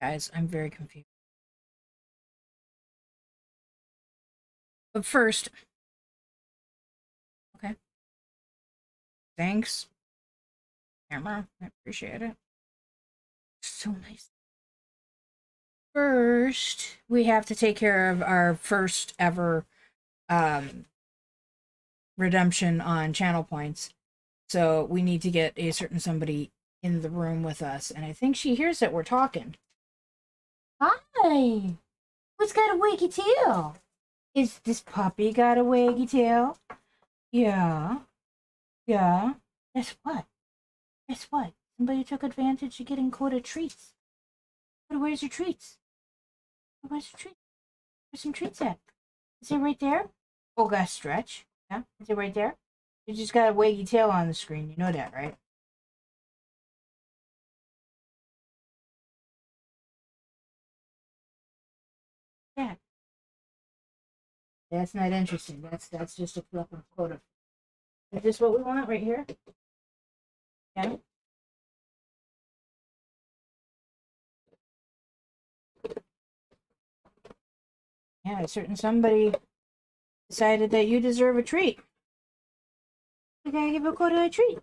Guys, I'm very confused. But first, okay. Thanks, camera. I appreciate it. So nice. First, we have to take care of our first ever um, redemption on channel points. So we need to get a certain somebody in the room with us. And I think she hears that we're talking. Hi! Who's got a waggy tail? Is this puppy got a waggy tail? Yeah. Yeah. Guess what? Guess what? Somebody took advantage of getting Coda treats. But where's your treats? Where's your treats? Where's some treats at? Is it right there? Oh, got stretch. Yeah, is it right there? You just got a waggy tail on the screen. You know that, right? That's not interesting. That's that's just a flip of quota. Is this what we want right here? Yeah. Yeah, a certain somebody decided that you deserve a treat. We gotta give a Coda a treat.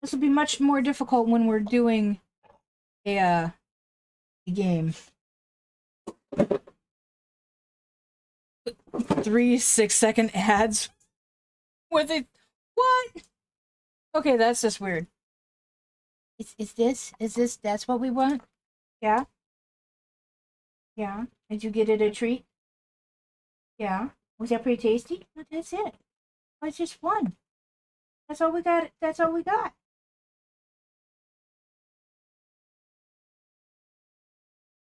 This will be much more difficult when we're doing a, uh, a game. Three six second ads with it. What? Okay, that's just weird. Is is this is this that's what we want? Yeah. Yeah. Did you get it a treat? Yeah. Was that pretty tasty? No, that's it. It's just one. That's all we got. That's all we got.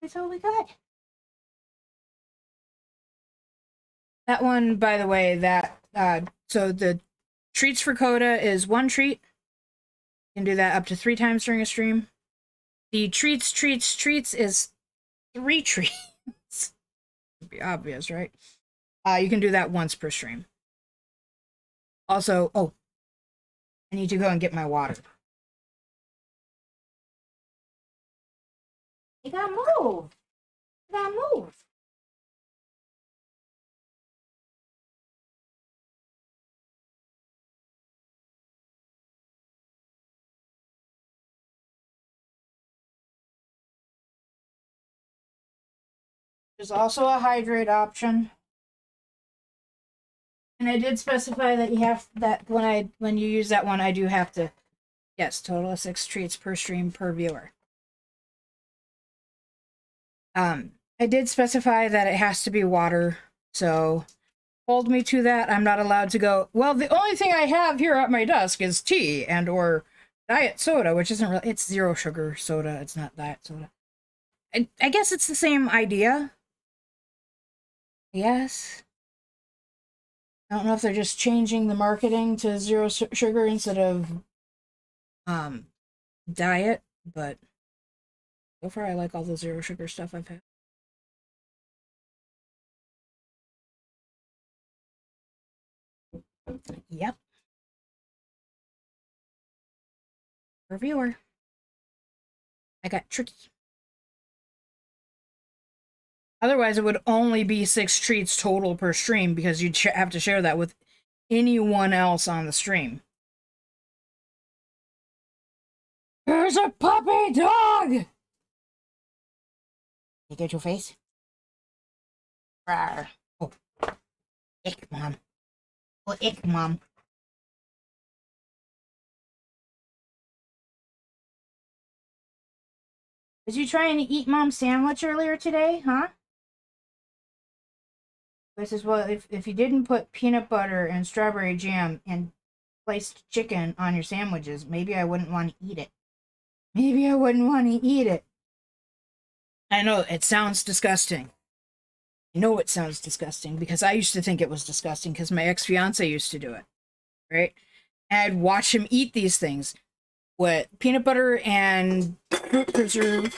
That's all we got. That one, by the way, that uh, so the treats for Coda is one treat. You can do that up to three times during a stream. The treats, treats, treats is three treats. be obvious, right? Uh, you can do that once per stream. Also, oh, I need to go and get my water. You gotta move. You gotta move. There's also a hydrate option. And I did specify that you have that when I when you use that one, I do have to yes, total of six treats per stream per viewer. Um, I did specify that it has to be water, so hold me to that. I'm not allowed to go, well, the only thing I have here at my desk is tea and or diet soda, which isn't really, it's zero sugar soda. It's not diet soda. I, I guess it's the same idea. Yes. I don't know if they're just changing the marketing to zero sugar instead of um diet, but so far I like all the zero sugar stuff I've had. Yep. Reviewer. I got tricky. Otherwise, it would only be six treats total per stream because you'd have to share that with anyone else on the stream. There's a puppy dog! You get your face? Rawr. Oh. Ick, mom. Oh, ick, mom. Was you trying to eat mom's sandwich earlier today, huh? This is well, if, if you didn't put peanut butter and strawberry jam and sliced chicken on your sandwiches, maybe I wouldn't want to eat it. Maybe I wouldn't want to eat it. I know, it sounds disgusting. I know it sounds disgusting because I used to think it was disgusting because my ex-fiance used to do it. Right? And I'd watch him eat these things with peanut butter and fruit preserve.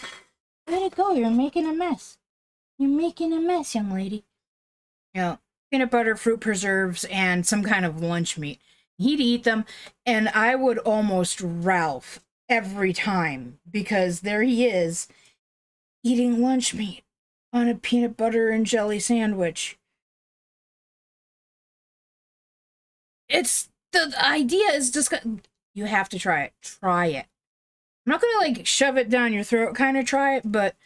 Let it go, you're making a mess. You're making a mess, young lady you know, peanut butter, fruit preserves, and some kind of lunch meat. He'd eat them, and I would almost Ralph every time because there he is eating lunch meat on a peanut butter and jelly sandwich. It's the idea is just you have to try it. Try it. I'm not gonna like shove it down your throat kind of try it, but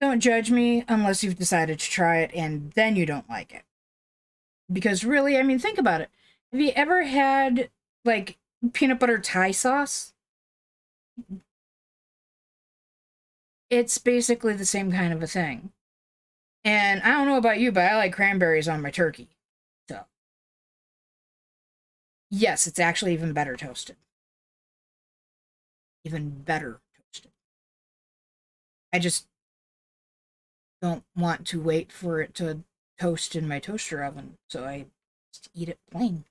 don't judge me unless you've decided to try it and then you don't like it. Because really, I mean, think about it. Have you ever had like peanut butter Thai sauce? It's basically the same kind of a thing. And I don't know about you, but I like cranberries on my turkey. So, yes, it's actually even better toasted. Even better toasted. I just don't want to wait for it to toast in my toaster oven, so I just eat it plain.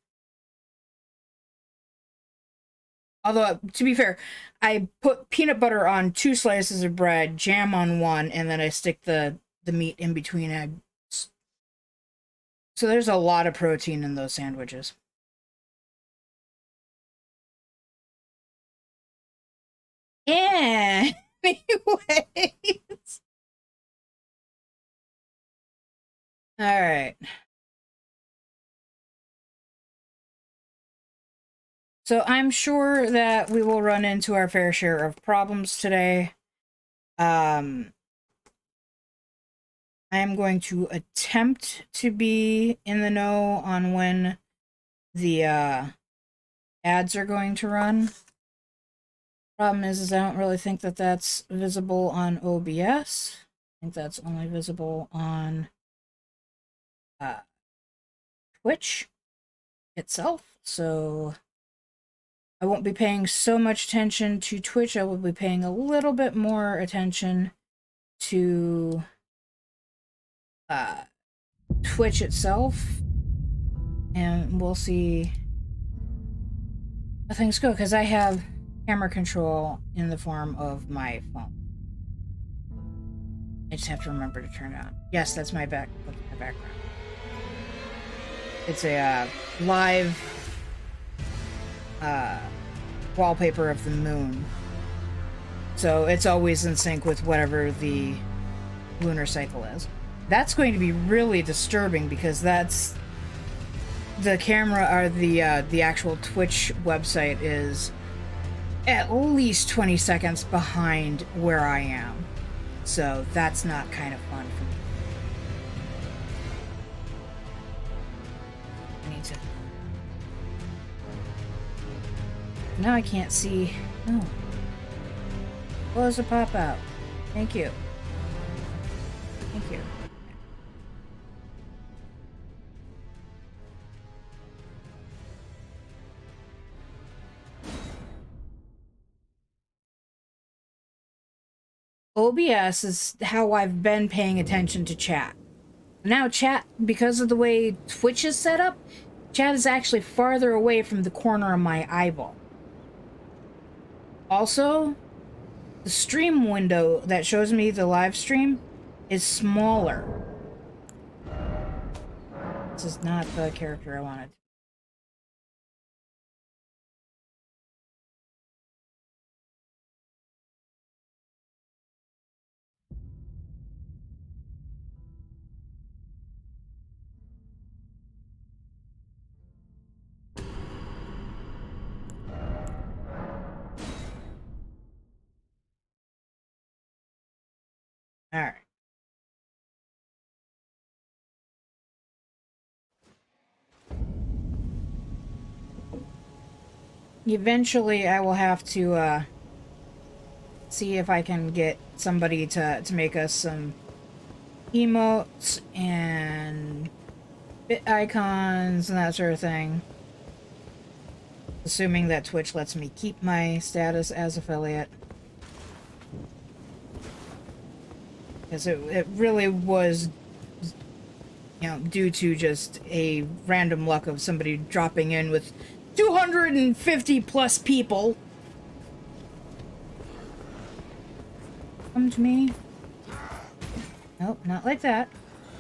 Although, to be fair, I put peanut butter on two slices of bread, jam on one, and then I stick the, the meat in between eggs. So there's a lot of protein in those sandwiches. Anyways. All right. So I'm sure that we will run into our fair share of problems today. Um, I am going to attempt to be in the know on when the uh, ads are going to run. Problem is, is I don't really think that that's visible on OBS. I think that's only visible on uh, Twitch itself. So I won't be paying so much attention to Twitch. I will be paying a little bit more attention to uh, Twitch itself. And we'll see how things go. Because I have camera control in the form of my phone. I just have to remember to turn it on. Yes, that's my back. That's my background. It's a uh, live uh, wallpaper of the moon. So it's always in sync with whatever the lunar cycle is. That's going to be really disturbing because that's the camera or the uh, the actual Twitch website is at least 20 seconds behind where I am. So that's not kind of fun for me. Now I can't see. Oh. Close the pop out. Thank you. Thank you. OBS is how I've been paying attention to chat. Now chat, because of the way Twitch is set up, chat is actually farther away from the corner of my eyeball. Also, the stream window that shows me the live stream is smaller. This is not the character I wanted. All right. Eventually, I will have to uh, see if I can get somebody to, to make us some emotes and bit icons and that sort of thing. Assuming that Twitch lets me keep my status as affiliate. Because it, it really was, you know, due to just a random luck of somebody dropping in with 250 plus people. Come to me. Nope, not like that.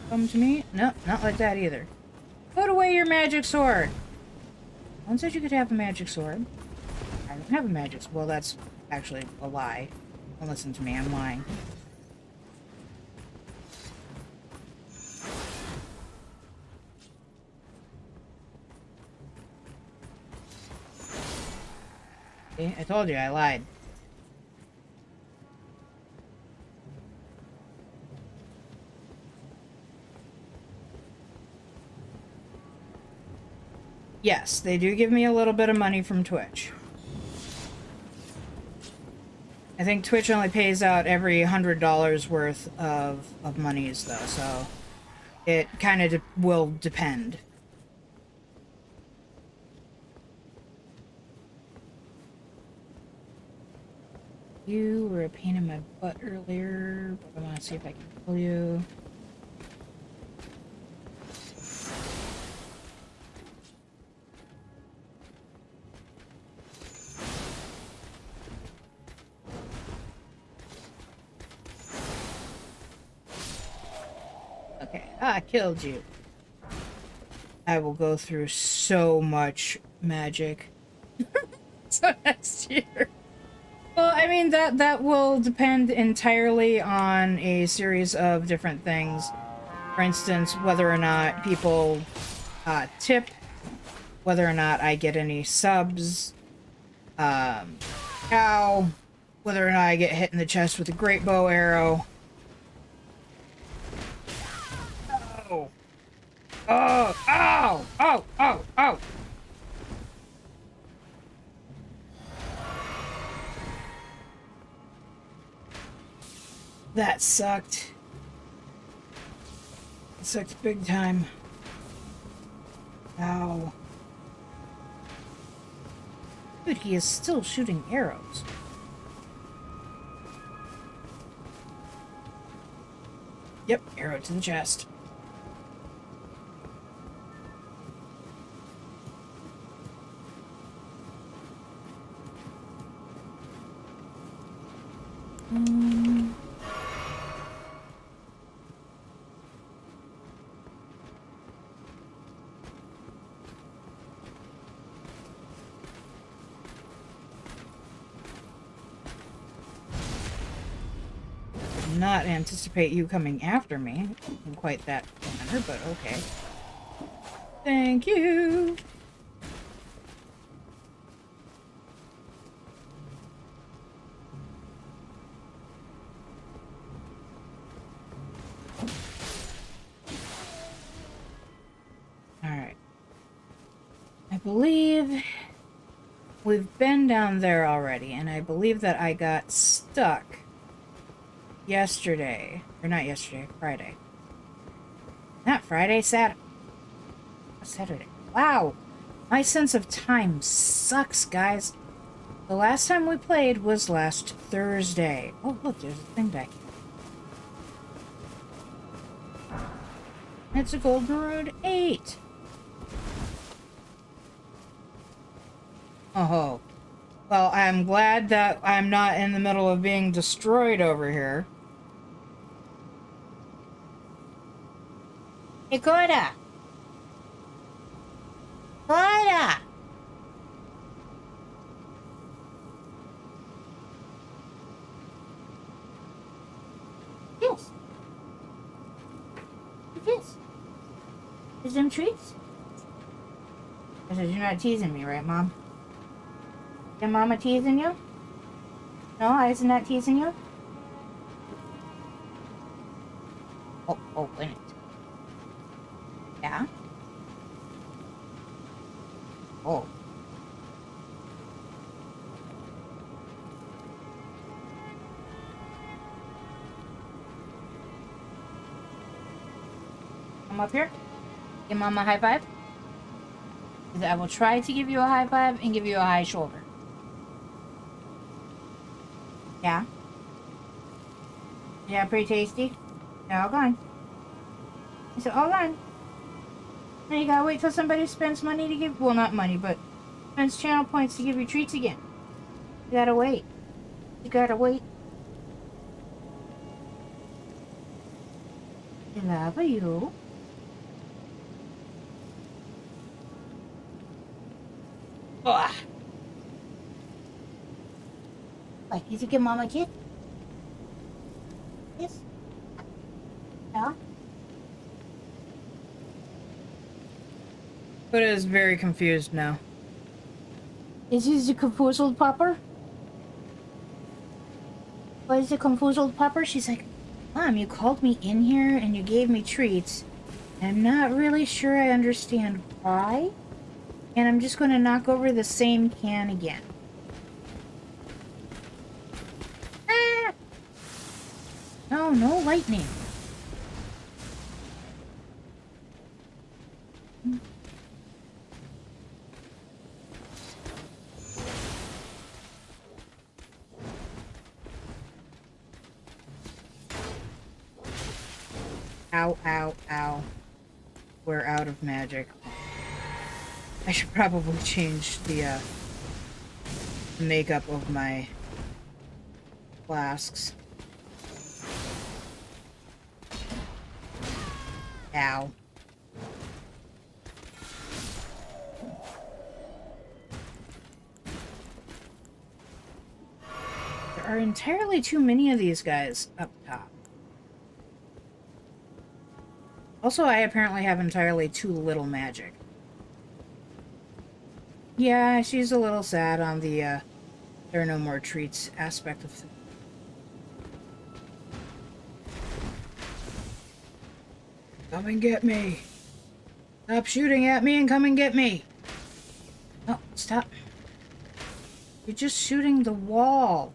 Come to me. Nope, not like that either. Put away your magic sword. One said you could have a magic sword. I don't have a magic. Well, that's actually a lie. Don't listen to me, I'm lying. See, I told you I lied. Yes, they do give me a little bit of money from Twitch. I think Twitch only pays out every hundred dollars worth of of monies though, so it kind of de will depend. You were a pain in my butt earlier, but I want to see if I can kill you. Okay, I killed you. I will go through so much magic. so next year. Well, I mean that that will depend entirely on a series of different things. For instance, whether or not people uh, tip, whether or not I get any subs, um, how, whether or not I get hit in the chest with a great bow arrow. Oh, oh, oh, oh, oh. That sucked. It sucked big time. Ow. Dude, he is still shooting arrows. Yep, arrow to the chest. Um, not anticipate you coming after me in quite that manner, but okay. Thank you. Alright. I believe we've been down there already, and I believe that I got stuck yesterday. Or not yesterday, Friday. Not Friday, Saturday. Saturday. Wow! My sense of time sucks, guys. The last time we played was last Thursday. Oh, look, there's a thing back here. It's a Golden Rune 8. Oh. Well, I'm glad that I'm not in the middle of being destroyed over here. Hey, Coda! Coda! Yes. Yes. Is them treats? I said, you're not teasing me, right, Mom? Your mama teasing you? No, I isn't teasing you? Come up here. Give mama a high five. I will try to give you a high five and give you a high shoulder. Yeah? Yeah, pretty tasty? All gone. I said, all gone. Now you gotta wait till somebody spends money to give, well not money, but spends channel points to give you treats again. You gotta wait. You gotta wait. I love you. You think your mama kid? Yes. Yeah. But it is very confused now. Is this the confused popper? What is the confused popper? She's like, Mom, you called me in here and you gave me treats. I'm not really sure I understand why. And I'm just going to knock over the same can again. Lightning. Ow, ow, ow. We're out of magic. I should probably change the uh, makeup of my flasks. There are entirely too many of these guys up top. Also, I apparently have entirely too little magic. Yeah, she's a little sad on the, uh, there are no more treats aspect of things. Come and get me. Stop shooting at me and come and get me. Oh, stop. You're just shooting the wall.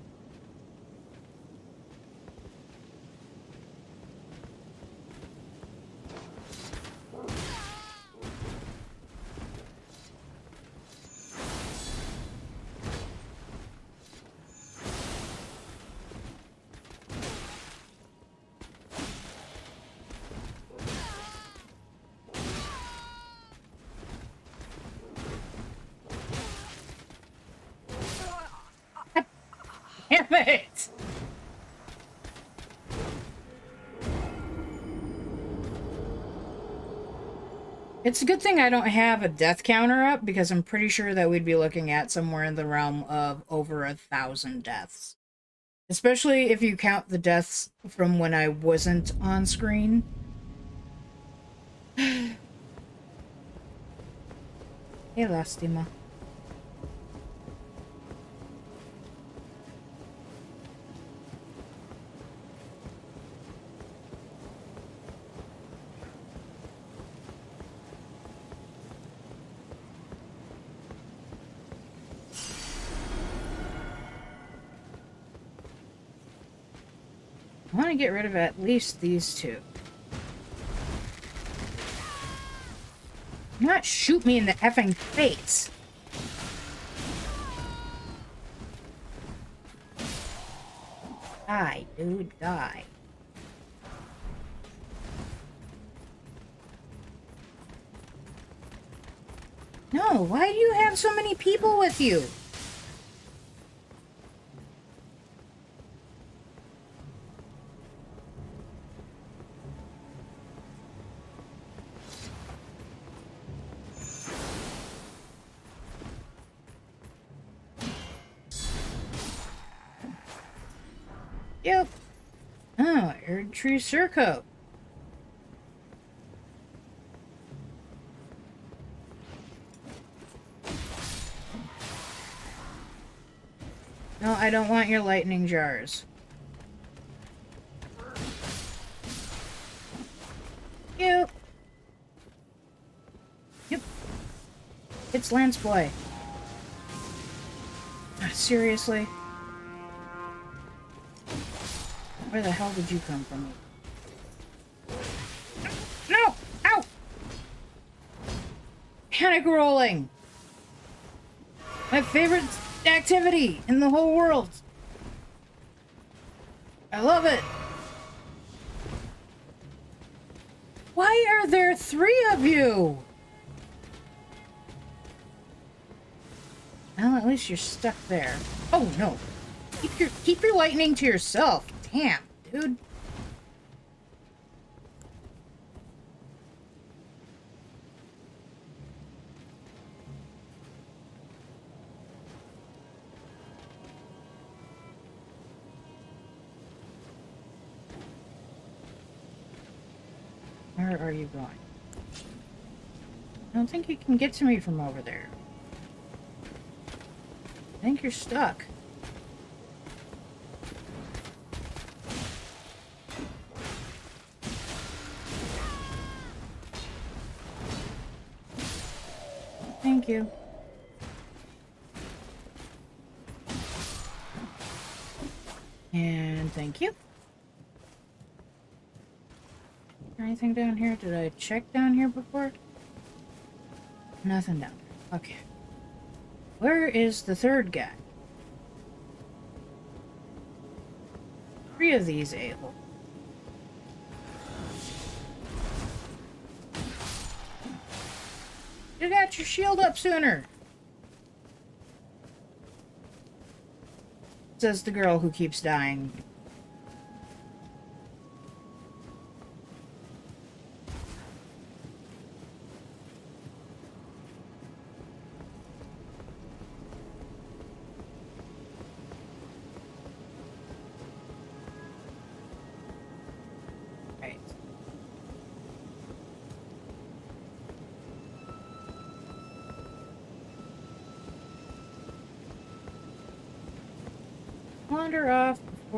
It's a good thing I don't have a death counter up because I'm pretty sure that we'd be looking at somewhere in the realm of over a thousand deaths. Especially if you count the deaths from when I wasn't on screen. hey, Lastima. Want to get rid of at least these two. Not shoot me in the effing face. Die, dude, die. No, why do you have so many people with you? Erdtree Surcoat. No, I don't want your lightning jars. Yep. Yep. It's Lance Boy. Ah, seriously? Where the hell did you come from? No! Ow! Panic rolling! My favorite activity in the whole world! I love it! Why are there three of you? Well, at least you're stuck there. Oh, no. Keep your, keep your lightning to yourself. Damn, dude. Where are you going? I don't think you can get to me from over there. I think you're stuck. Thank you. And thank you. Anything down here? Did I check down here before? Nothing down. Okay. Where is the third guy? Three of these a-holes. Got your shield up sooner! Says the girl who keeps dying.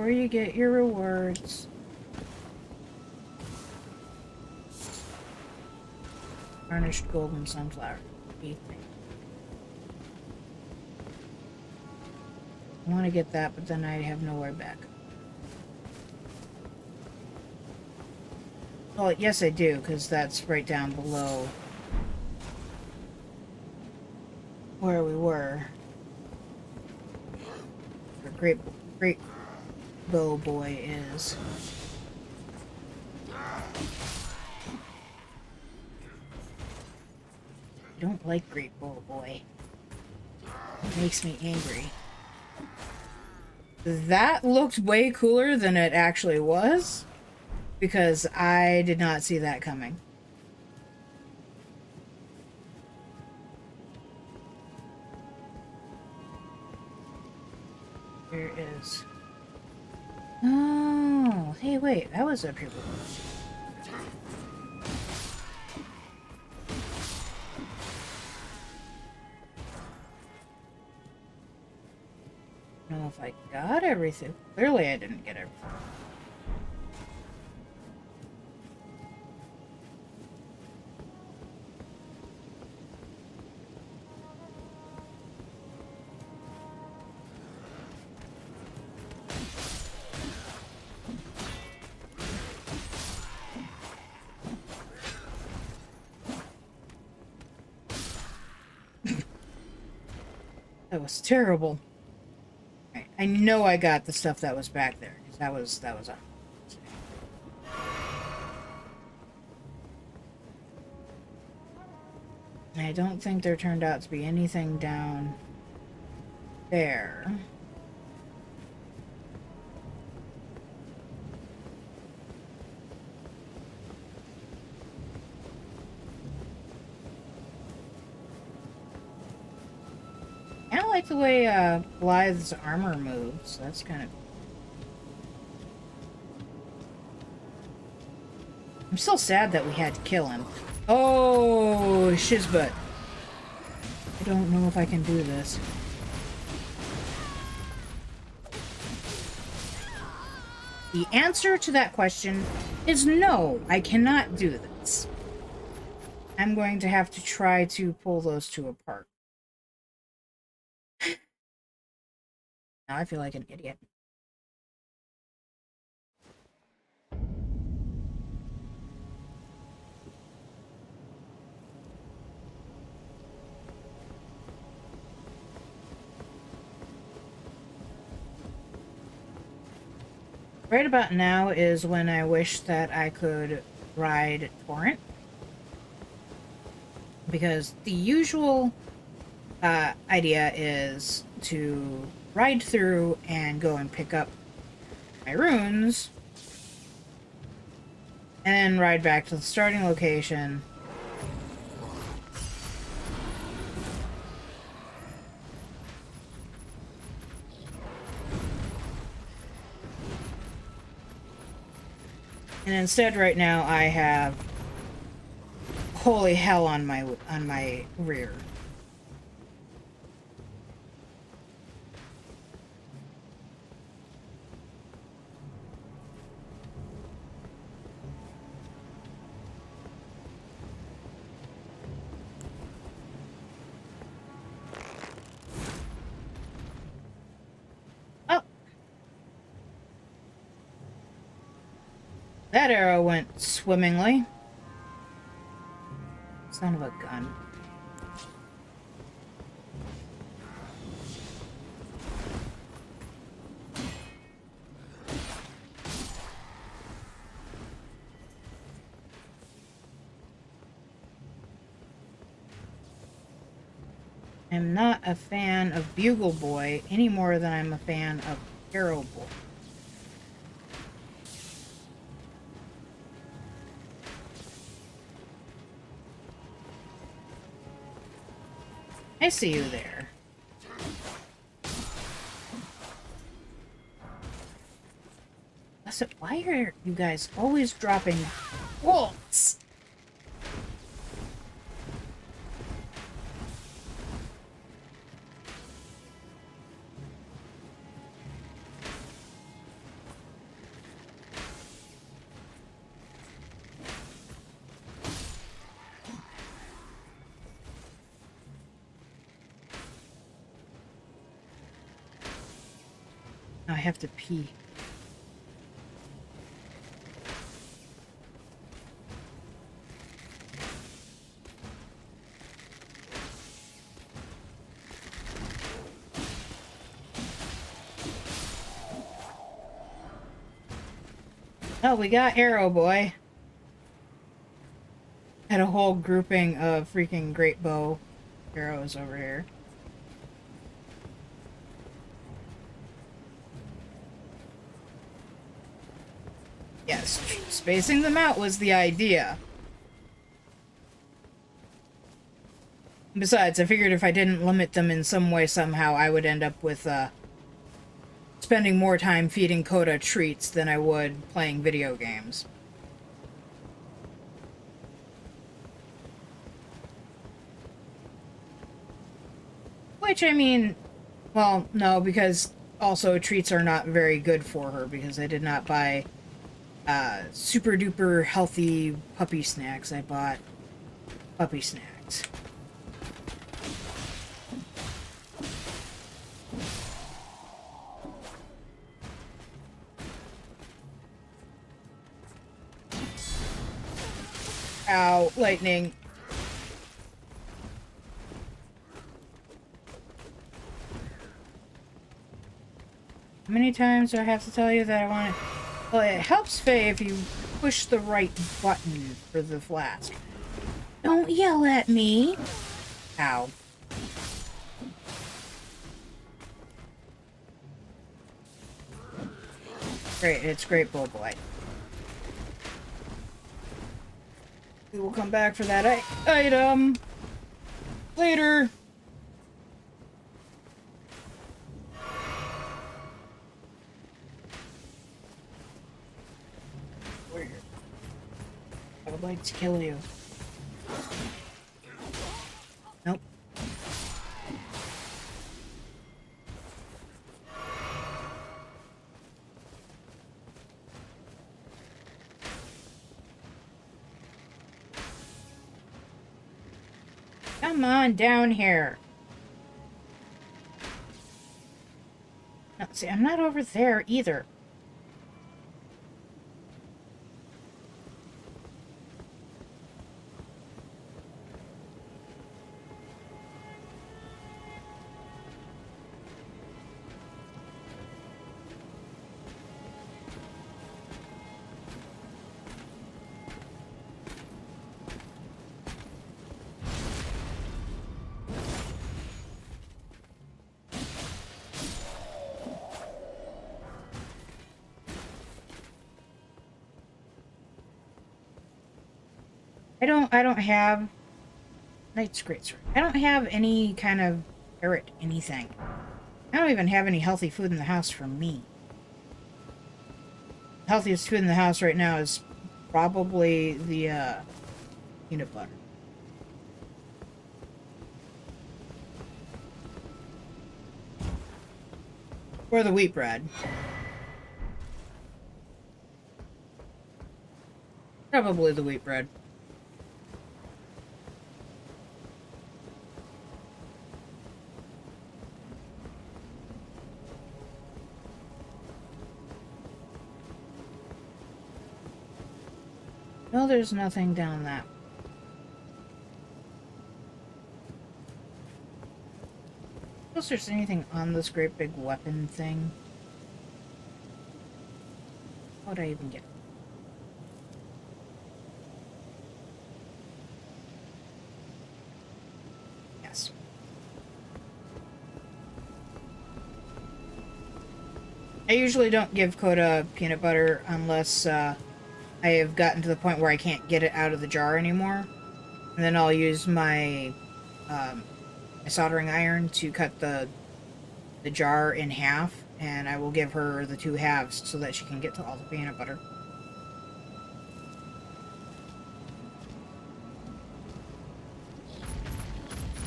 Before you get your rewards. Varnished golden sunflower. I want to get that, but then I have nowhere back. Well, yes I do, because that's right down below where we were. Where Great, Great Boy is. I don't like Great Bow Boy. It makes me angry. That looked way cooler than it actually was because I did not see that coming. Wait, that was up here before. I don't know if I got everything. Clearly, I didn't get everything. Was terrible. I know I got the stuff that was back there. That was that was on. I don't think there turned out to be anything down there. Like the way uh, Blaidd's armor moves. That's kind of. I'm still sad that we had to kill him. Oh, shizbutt. I don't know if I can do this. The answer to that question is no, I cannot do this. I'm going to have to try to pull those two apart. I feel like an idiot. Right about now is when I wish that I could ride Torrent. Because the usual uh, idea is to ride through and go and pick up my runes. And then ride back to the starting location. And instead right now I have holy hell on my on my rear. That arrow went swimmingly. Son of a gun. I'm not a fan of Bugle Boy any more than I'm a fan of Arrow Boy. I see you there. why are you guys always dropping bolts? Oh, we got Arrow Boy. Had a whole grouping of freaking great bow arrows over here. Yes, spacing them out was the idea. Besides, I figured if I didn't limit them in some way somehow, I would end up with, uh, spending more time feeding Coda treats than I would playing video games. Which, I mean, well, no, because also treats are not very good for her because I did not buy uh, super duper healthy puppy snacks. I bought puppy snacks. Ow, lightning. How many times do I have to tell you that I want to... Well, it helps Fae if you push the right button for the flask. Don't yell at me. Ow. Great, it's Great Bull Boy. We will come back for that item later. Like to kill you. Nope. Come on down here. No, see, I'm not over there either. don't I don't have Knight's I don't have any kind of carrot, anything. I don't even have any healthy food in the house for me. The healthiest food in the house right now is probably the uh, peanut butter. Or the wheat bread. Probably the wheat bread. There's nothing down that. Unless there's anything on this great big weapon thing. How'd I even get? Yes. I usually don't give Coda peanut butter unless uh, I have gotten to the point where I can't get it out of the jar anymore. And then I'll use my, um, my soldering iron to cut the, the jar in half. And I will give her the two halves so that she can get to all the peanut butter.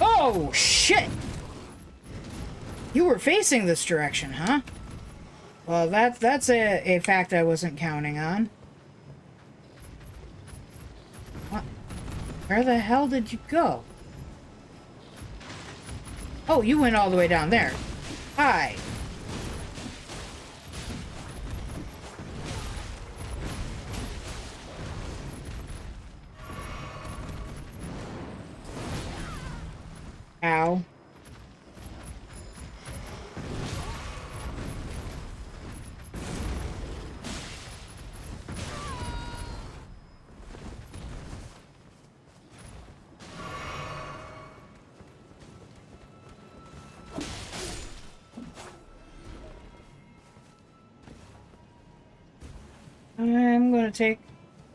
Oh, shit! You were facing this direction, huh? Well, that, that's a, a fact I wasn't counting on. Where the hell did you go? Oh, you went all the way down there. Hi.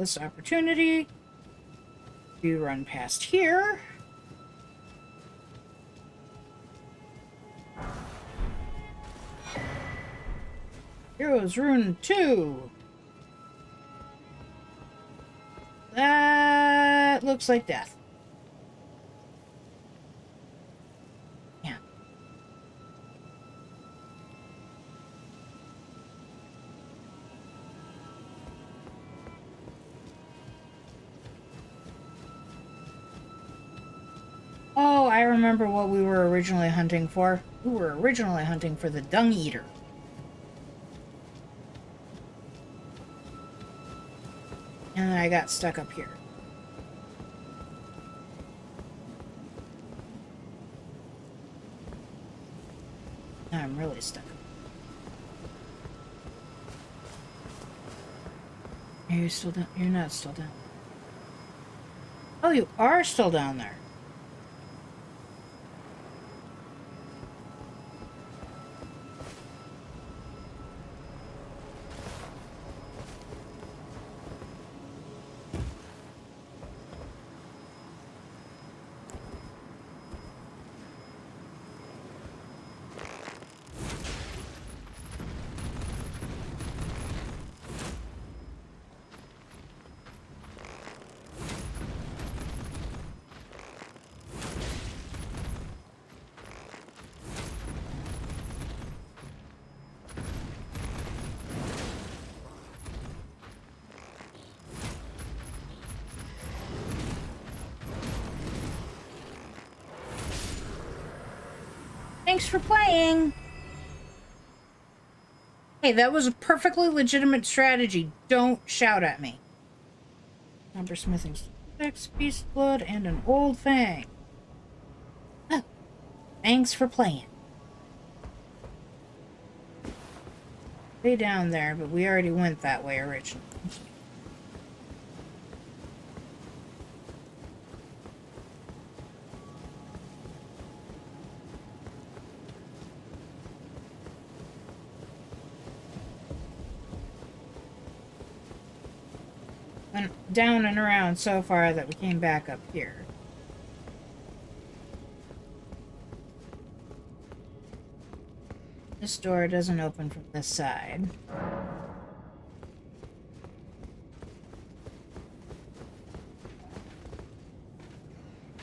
This opportunity You run past here. Hero's Rune 2. That looks like death. Remember what we were originally hunting for. We were originally hunting for the Dung Eater. And I got stuck up here. I'm really stuck. Are you still down? You're not still down. Oh, you are still down there. Thanks for playing. Hey, that was a perfectly legitimate strategy. Don't shout at me. Number smithing six, beast blood, and an old fang. Oh, thanks for playing. Way down there, but we already went that way originally. Went down and around so far that we came back up here. This door doesn't open from this side.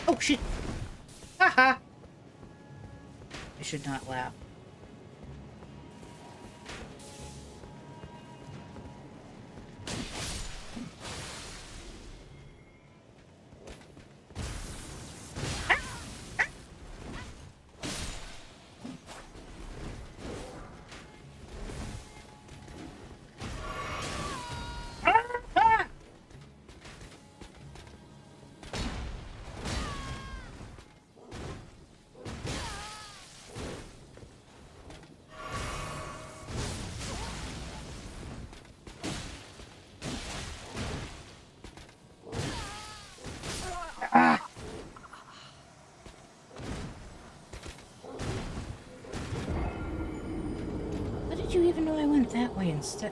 Oh shit! Haha! I should not laugh. That way instead?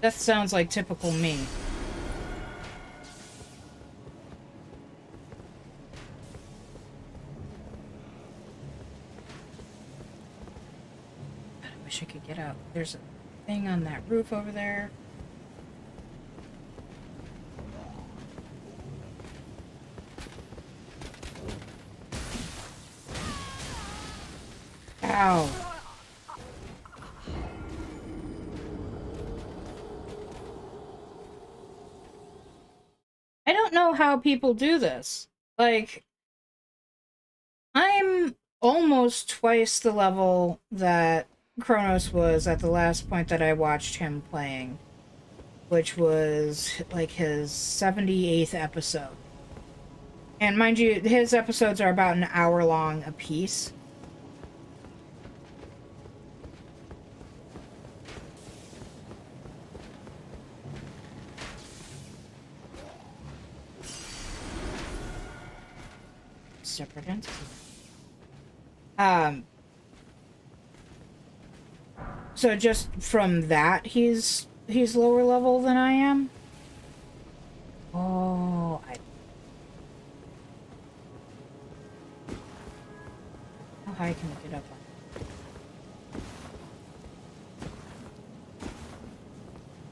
That sounds like typical me. There's a thing on that roof over there. Ow. I don't know how people do this. Like, I'm almost twice the level that Kronos was at the last point that I watched him playing, which was like his 78th episode. And mind you, his episodes are about an hour long a piece. separate entity. Um, so just from that, he's he's lower level than I am. Oh, I. How high can I get up?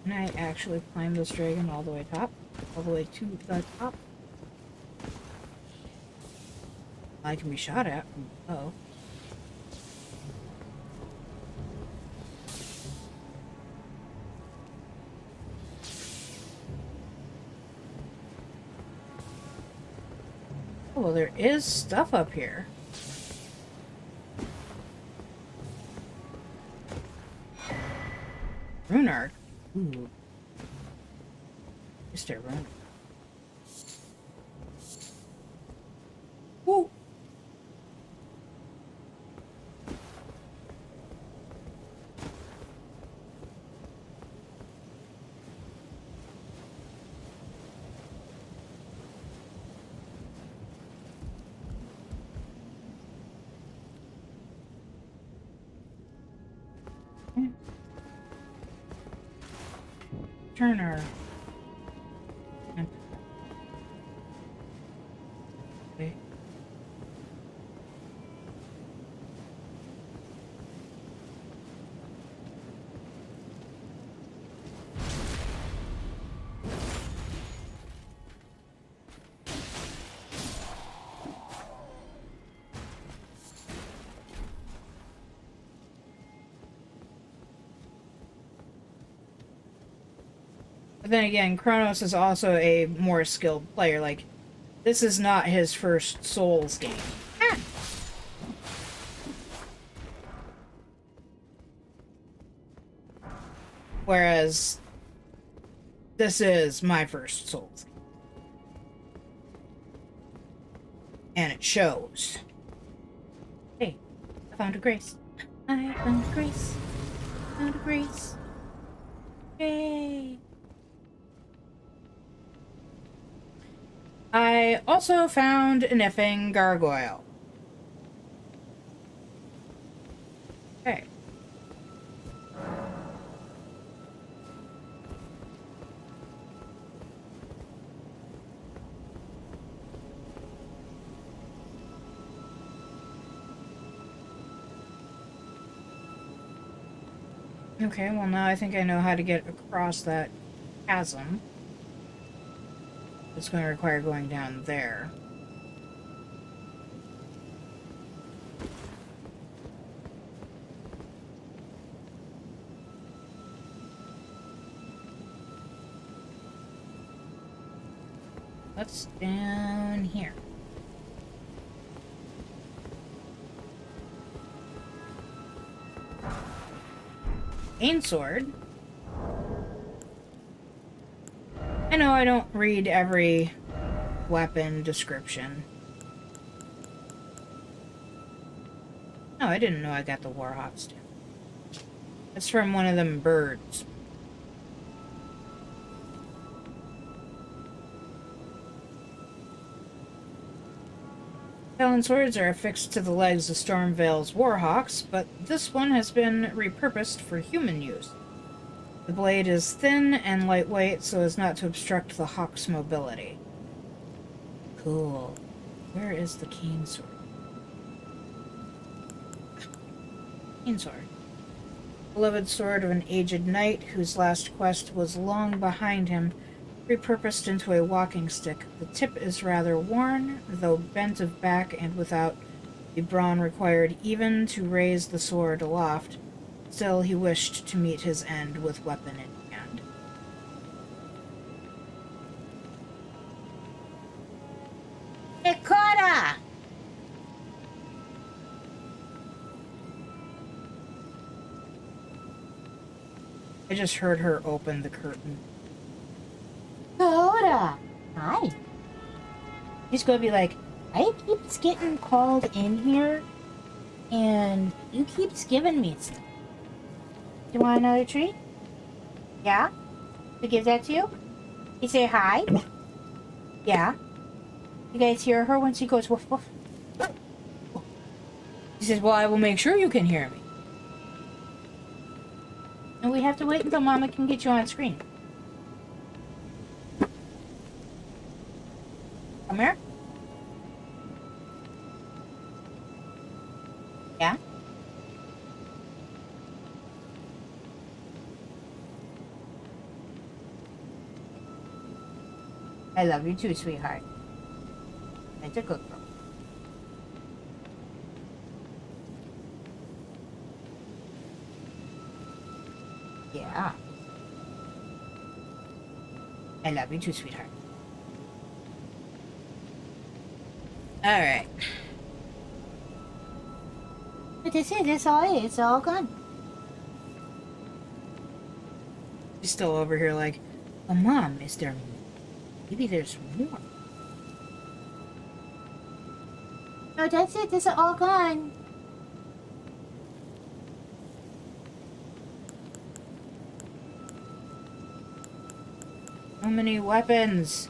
Can I actually climb this dragon all the way top? All the way to the top? I can be shot at. Oh, well, there is stuff up here. Rune Ooh. Hmm. Turner. Then again, Kronos is also a more skilled player. Like, this is not his first Souls game. Whereas, this is my first Souls game. And it shows. Hey, I found a grace. I found a grace. I found a grace. Also found an effing gargoyle. Okay. Okay, well now I think I know how to get across that chasm. It's going to require going down there. What's down here? Cane sword. I know I don't read every weapon description. Oh, I didn't know I got the Warhawk stamp. It's from one of them birds. Talon swords are affixed to the legs of Stormveil's Warhawks, but this one has been repurposed for human use. The blade is thin and lightweight so as not to obstruct the hawk's mobility. Cool. Where is the cane sword? Cane sword. Beloved sword of an aged knight whose last quest was long behind him, repurposed into a walking stick. The tip is rather worn, though bent of back and without the brawn required even to raise the sword aloft. Still, he wished to meet his end with weapon in hand. Ikora! I just heard her open the curtain. Coda! Hi. He's gonna be like, I keeps getting called in here, and you keeps giving me stuff. You want another treat? Yeah? To give that to you? You say hi? Yeah? You guys hear her when she goes woof woof? He says, well, I will make sure you can hear me. And we have to wait until Mama can get you on screen. Come here. Yeah? I love you too, sweetheart. That's a good girl. Yeah. I love you too, sweetheart. Alright. But that's it, that's all it. It's all gone. She's still over here like, oh, Mom, is there... Maybe there's more. No, that's it. That's all gone. How many weapons?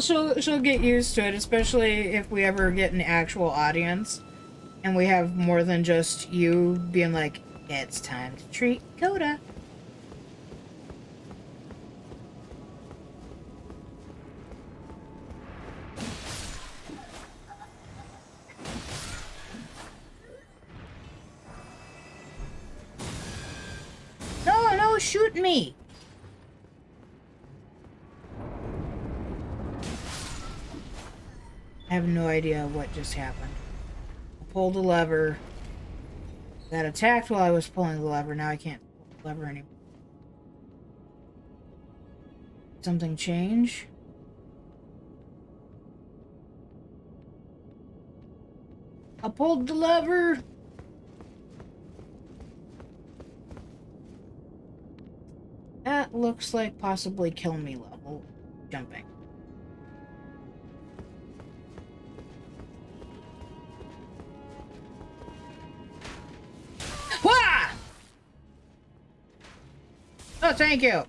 She'll she'll get used to it, especially if we ever get an actual audience and we have more than just you being like, it's time to treat Coda. Idea what just happened. I pulled the lever. That attacked while I was pulling the lever. Now I can't pull the lever anymore. Something change? I pulled the lever. That looks like possibly kill me level jumping. Thank you.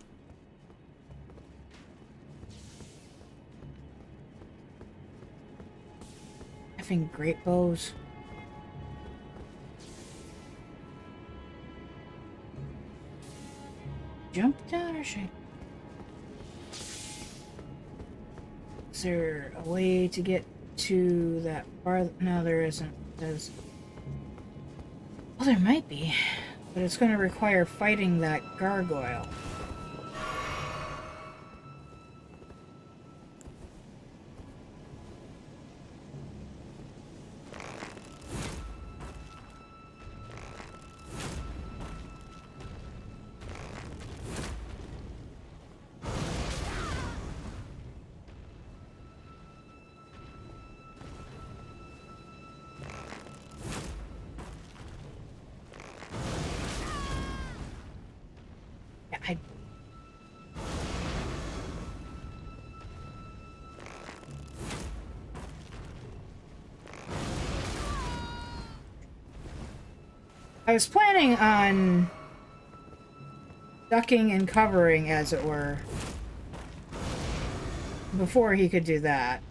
Effing great bows. Jump down or should Is there a way to get to that far? No, there isn't. There's... Well, there might be, but it's going to require fighting that gargoyle. I was planning on ducking and covering, as it were, before he could do that.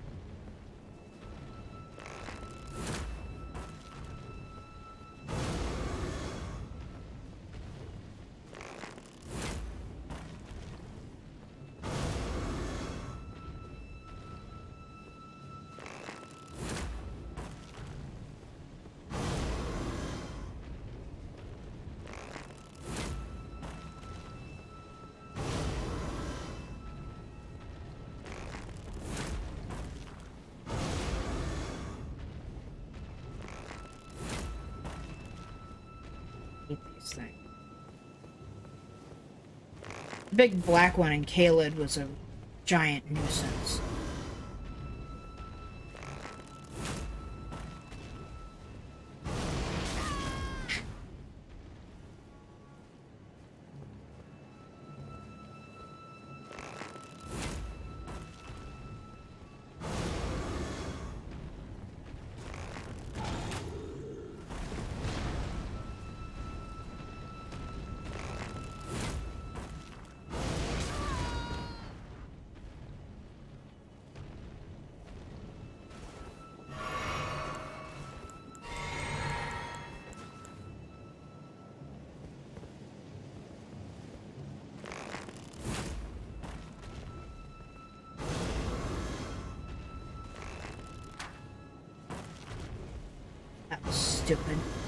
Big black one in Caelid was a giant nuisance. Stupid.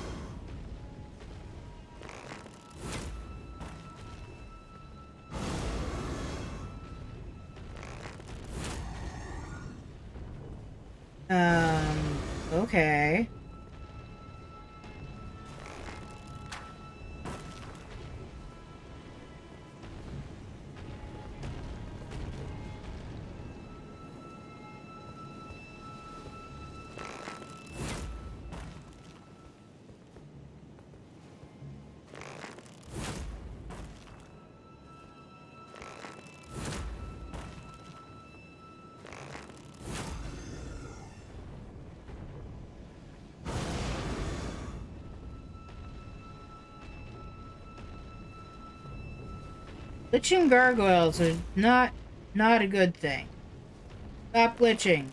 Glitching gargoyles are not not a good thing. Stop glitching.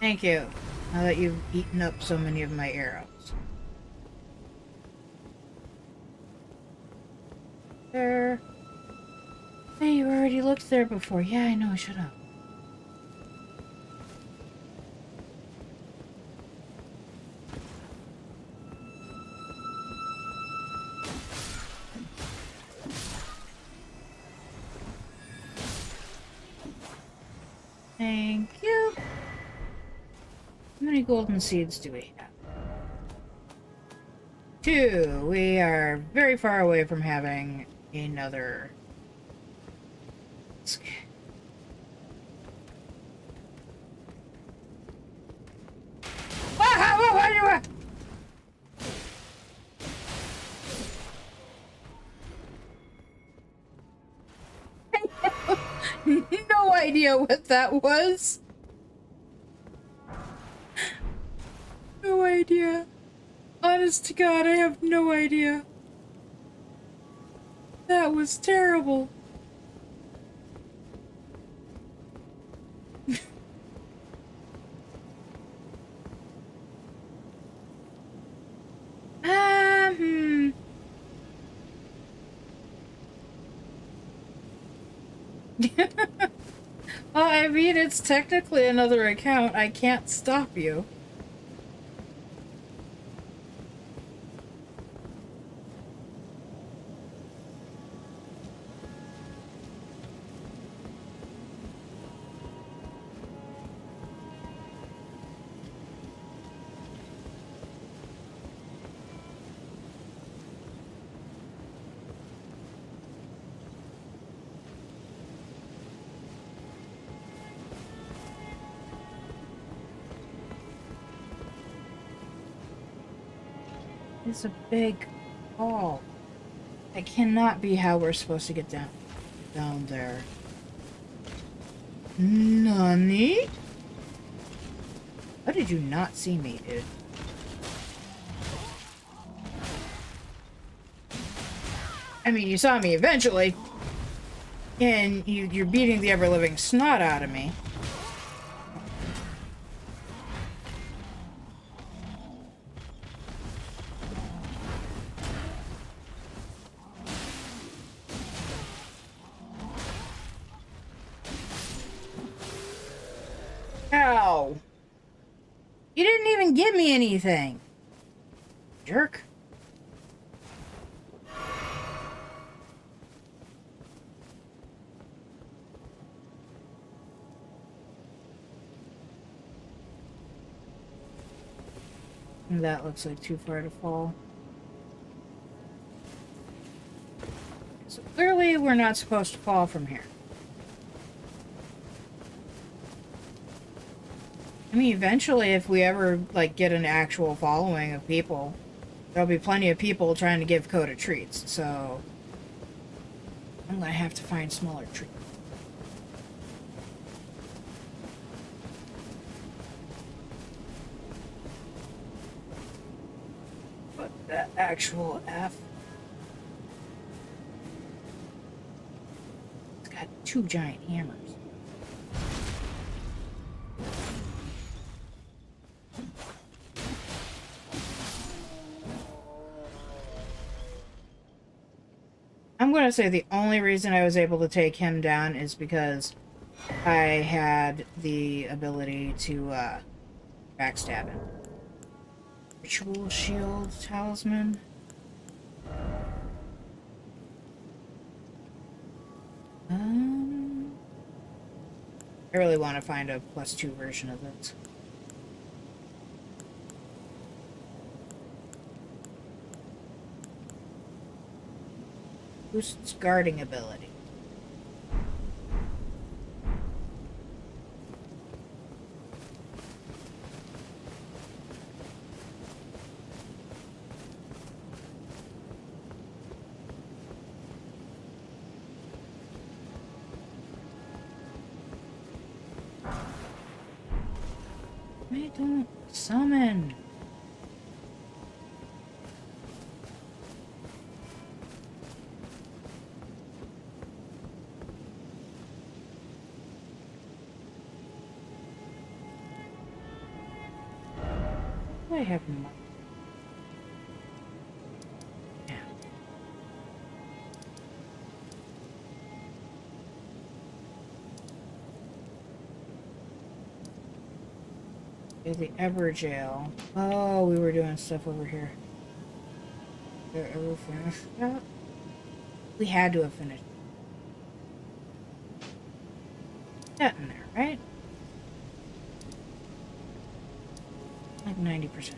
Thank you. Now that you've eaten up so many of my arrows. There. Hey, you already looked there before. Yeah, I know. Shut up. Golden seeds do we have? Two. We are very far away from having another... Ah, ah, ah, no idea what that was. To God, I have no idea. That was terrible. um, hmm. well, I mean, it's technically another account. I can't stop you. Big fall. That cannot be how we're supposed to get down down there. Nani? How did you not see me, dude? I mean, you saw me eventually. And you, you're beating the ever-living snot out of me. That looks like too far to fall. So clearly we're not supposed to fall from here. I mean, eventually if we ever, like, get an actual following of people, there'll be plenty of people trying to give Coda treats, so... I'm gonna have to find smaller treats. Actual F. It's got two giant hammers. I'm going to say the only reason I was able to take him down is because I had the ability to uh, backstab him. Ritual shield talisman. Um, I really want to find a plus two version of this. Boosts guarding ability. The Evergaol. Oh, we were doing stuff over here. Did ever finish that? We had to have finished. That in there, right? Like 90%.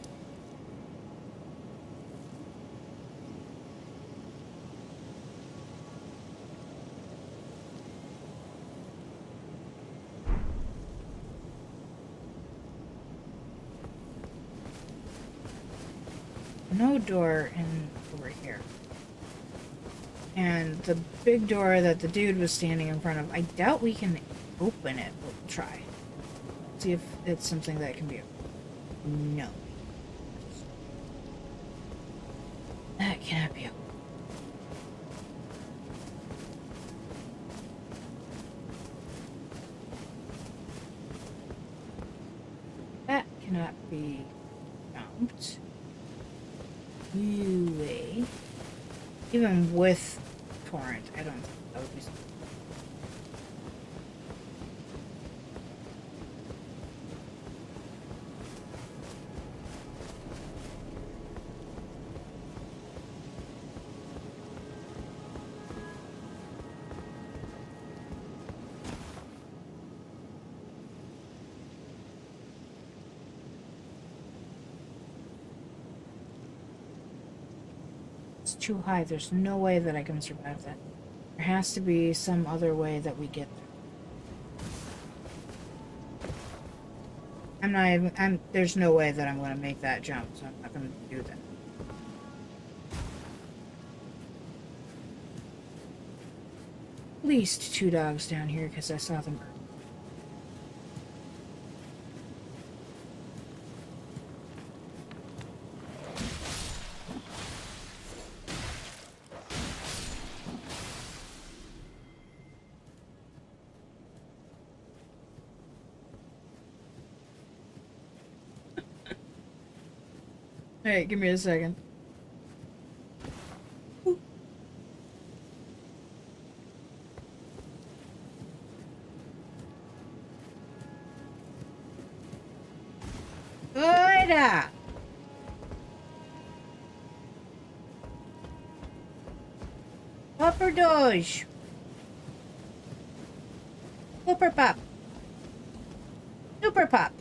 no door in over here. And the big door that the dude was standing in front of, I doubt we can open it, but we'll try. See if it's something that can be. No. too high. There's no way that I can survive that. There has to be some other way that we get there. I'm not even, I'm, there's no way that I'm going to make that jump, so I'm not going to do that. At least two dogs down here because I saw them earlier. Hey, give me a second. Good. Upper Doge. Super Pop. Super Pop.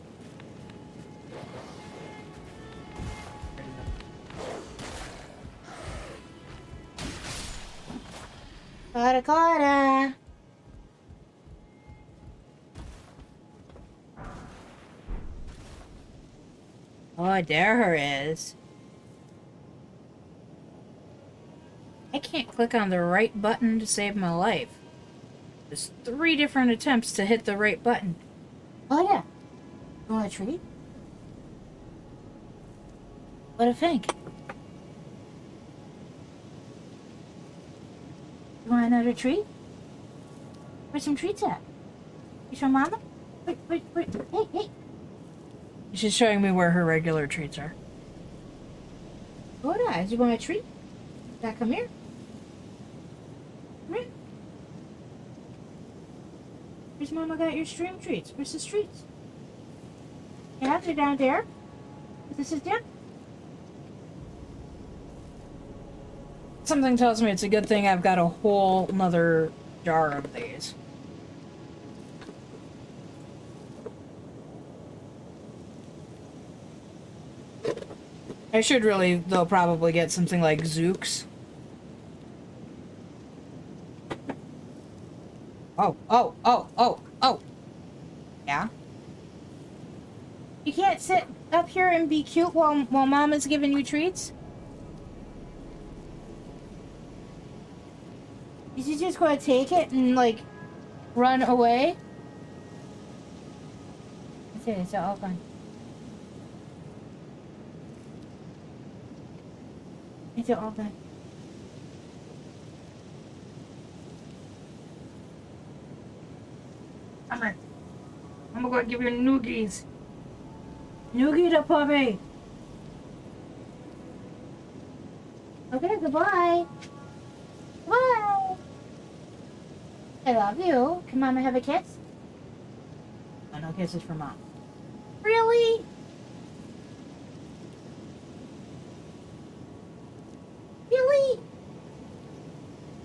There her is. I can't click on the right button to save my life. There's three different attempts to hit the right button. Oh yeah. You want a treat? What you think? You want another treat? Where's some treats at? You show mama? Wait, wait, wait. Hey, hey. She's showing me where her regular treats are. Hold on. Do you want a treat? Dad, come here. Come here. Where's mama got your stream treats? Where's the treats? Yeah, they're down there. This is down. Something tells me it's a good thing I've got a whole another jar of these. I should really, though, probably get something like Zooks. Oh, oh, oh, oh, oh. Yeah? You can't sit up here and be cute while, while mom is giving you treats? Is he just gonna take it and, like, run away? It, it's all gone. It's all done. Come on. I'm gonna go give you noogies. Noogie the puppy. Okay, goodbye. Bye. I love you. Can mama have a kiss? Oh, no kisses for mom. Really? Really?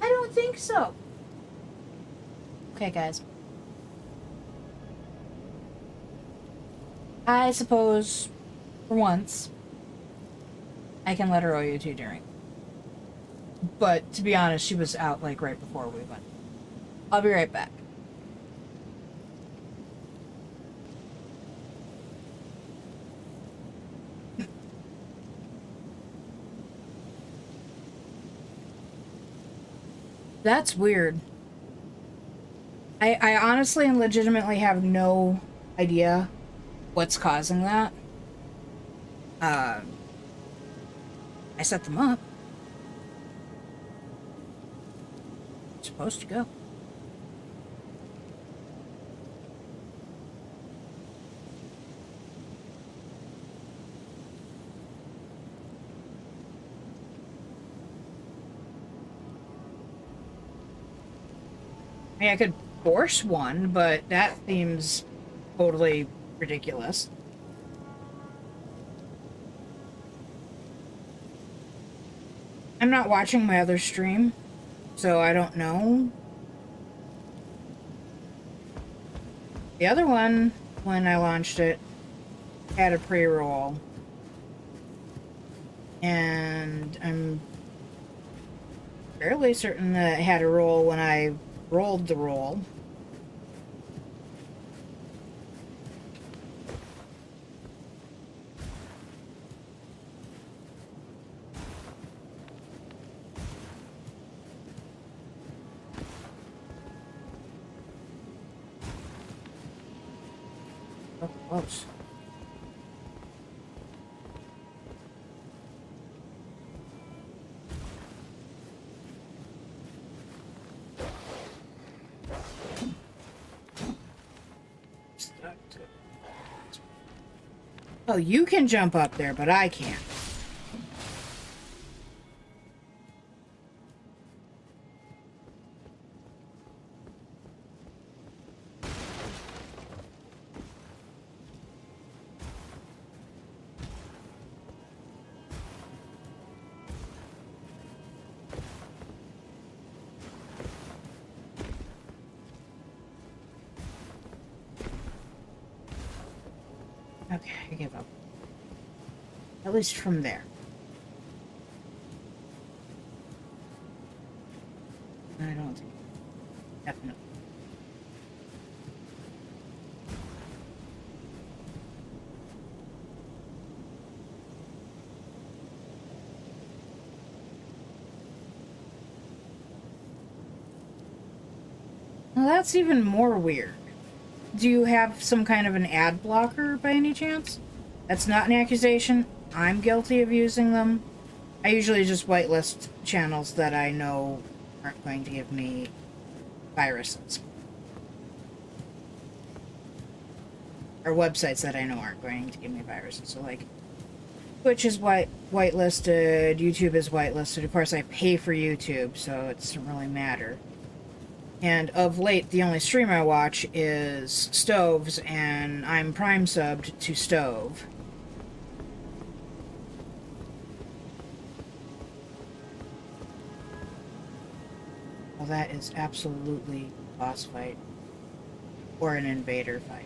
I don't think so. Okay, guys. I suppose, for once, I can let her owe you two drink. But to be honest, she was out like right before we went. I'll be right back. That's weird. I, I honestly and legitimately have no idea what's causing that. Uh, I set them up. Supposed to go. I mean, I could force one, but that seems totally ridiculous. I'm not watching my other stream, so I don't know. The other one, when I launched it, had a pre-roll. And I'm fairly certain that it had a roll when I rolled the roll. Oh, you can jump up there, but I can't. From there. I don't think. Definitely. Well, that's even more weird. Do you have some kind of an ad blocker by any chance? That's not an accusation. I'm guilty of using them. I usually just whitelist channels that I know aren't going to give me viruses. Or websites that I know aren't going to give me viruses. So like Twitch is white whitelisted, YouTube is whitelisted. Of course I pay for YouTube, so it doesn't really matter. And of late, the only stream I watch is Stoves, and I'm prime subbed to Stove. That is absolutely a boss fight. Or an invader fight.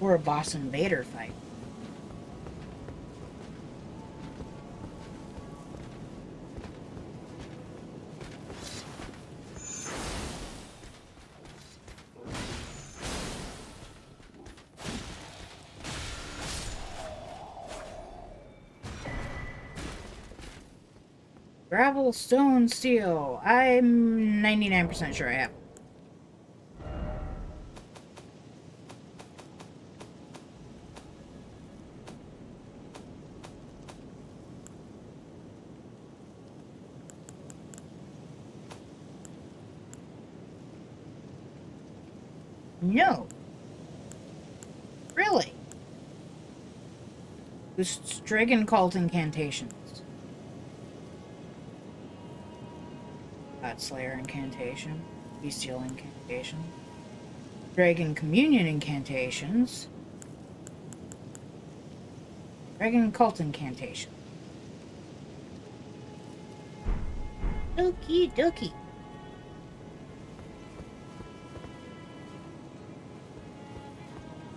Or a boss invader fight. Stone, steel. I'm 99% sure I have. No. Really? This dragon cult incantations. Slayer incantation. Bestial incantation. Dragon Communion incantations. Dragon Cult incantation. Okie dokie.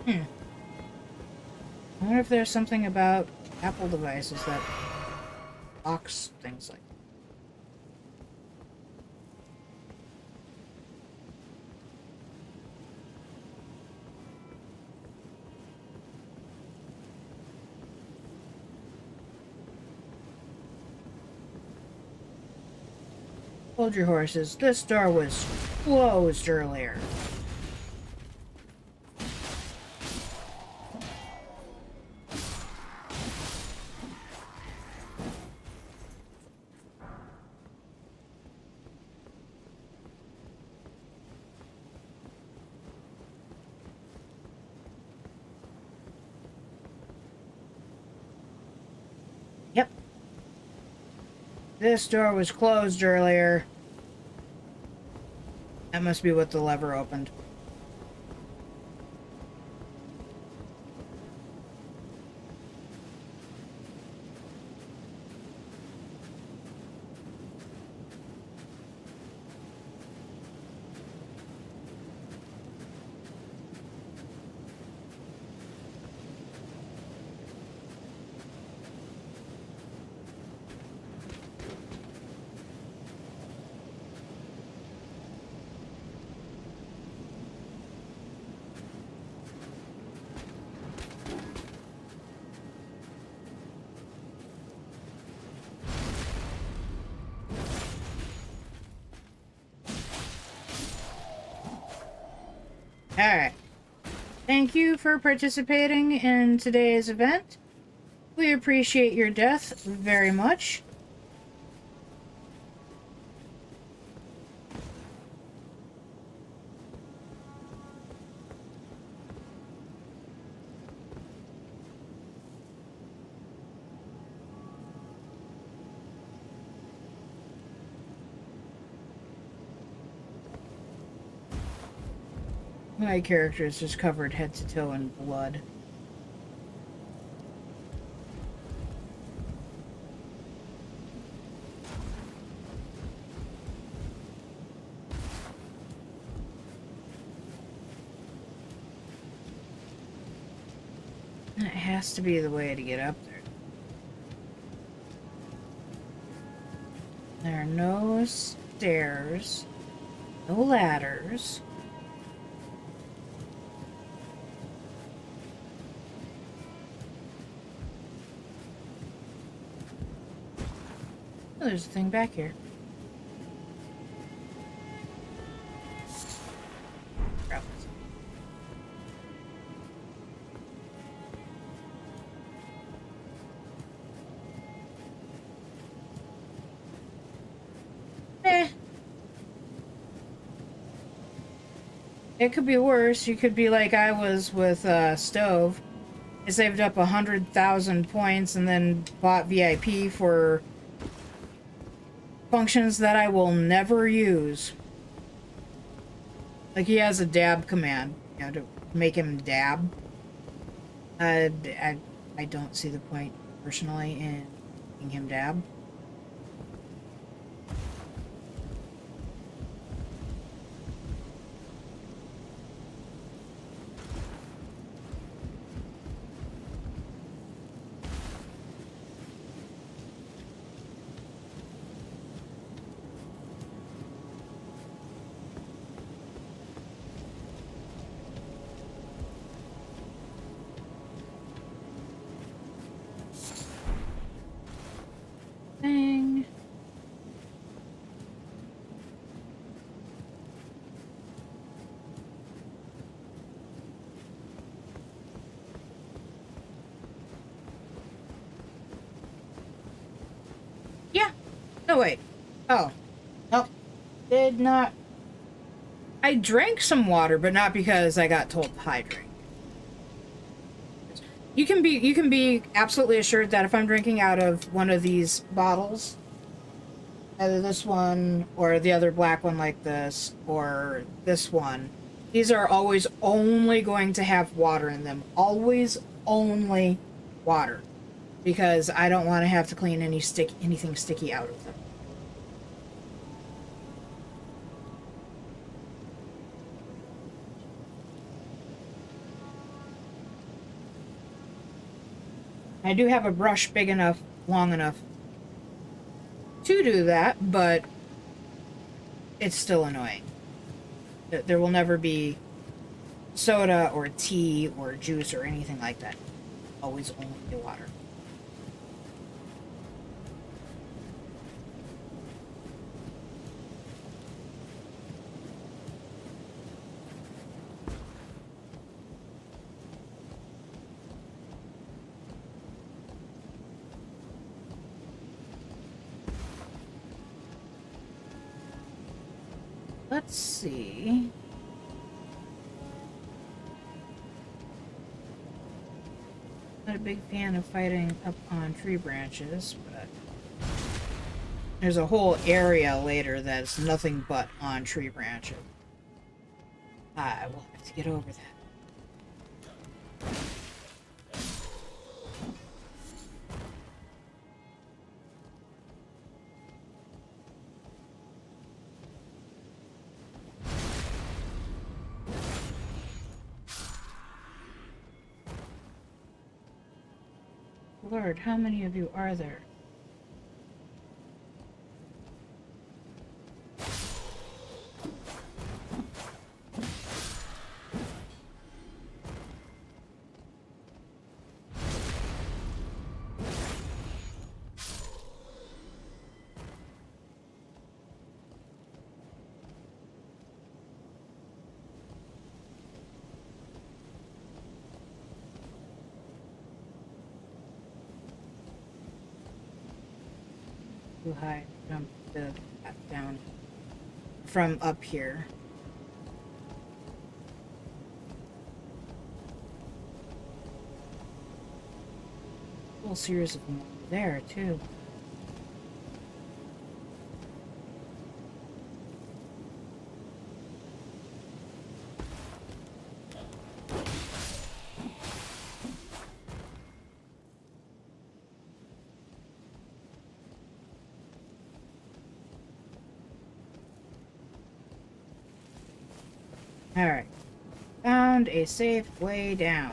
Hmm. I wonder if there's something about Apple devices that box things like that. Hold your horses. This door was closed earlier. Yep. This door was closed earlier. Must be what the lever opened. For participating in today's event. We appreciate your death very much. My character is just covered head to toe in blood. That has to be the way to get up there. There are no stairs, no ladders. Oh, there's a thing back here. Eh. It could be worse. You could be like I was with uh, Stove. I saved up a hundred thousand points and then bought VIP for functions that I will never use. Like he has a dab command, you know, to make him dab. Uh, I, I don't see the point, personally, in making him dab. Thing. Yeah. No, wait. Oh. Nope. Did not. I drank some water, but not because I got told to hydrate. You can be you can be absolutely assured that if I'm drinking out of one of these bottles, either this one or the other black one like this or this one, these are always only going to have water in them. Always only water. Because I don't want to have to clean any stick anything sticky out of them. I do have a brush big enough, long enough to do that, but it's still annoying. There- will never be soda or tea or juice or anything like that. Always only the water. Fan of fighting up on tree branches, but there's a whole area later that's nothing but on tree branches. Ah, I will have to get over that. How many of you are there? Too high to jump the down from up here. Whole series of them there too. Alright. Found safe way down.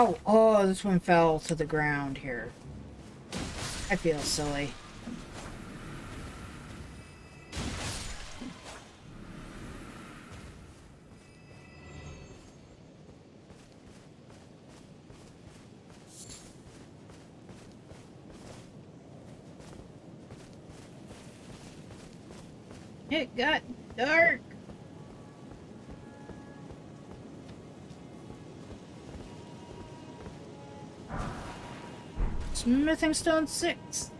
Oh, oh, this one fell to the ground here. I feel silly. Smithing Stone 6.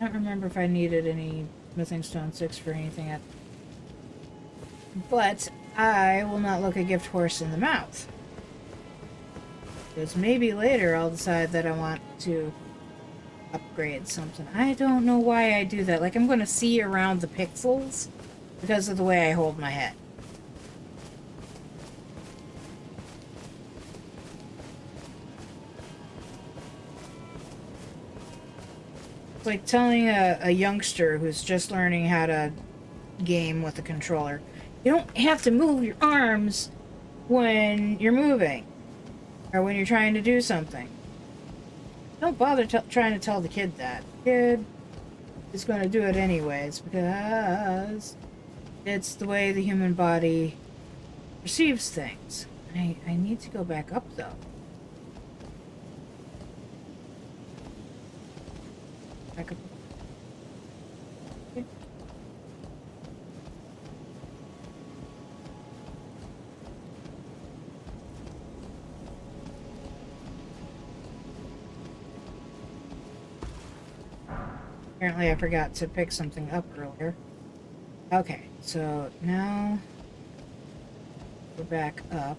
I don't remember if I needed any Smithing Stone 6 for anything at... But I will not look a gift horse in the mouth. Because maybe later I'll decide that I want to upgrade something. I don't know why I do that. Like, I'm going to see around the pixels because of the way I hold my head. Like telling a, a youngster who's just learning how to game with a controller, you don't have to move your arms when you're moving or when you're trying to do something. Don't bother trying to tell the kid that. The kid is going to do it anyways because it's the way the human body perceives things. I, I need to go back up though. Apparently I forgot to pick something up earlier. Okay, so now we're back up.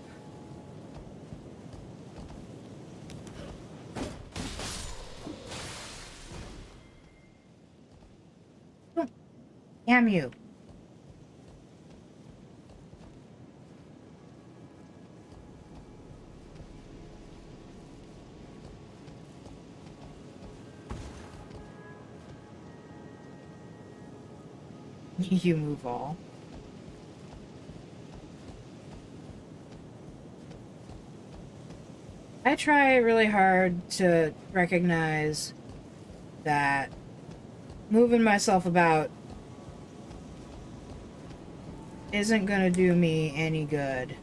Damn you. You move all. I try really hard to recognize that moving myself about isn't gonna do me any good.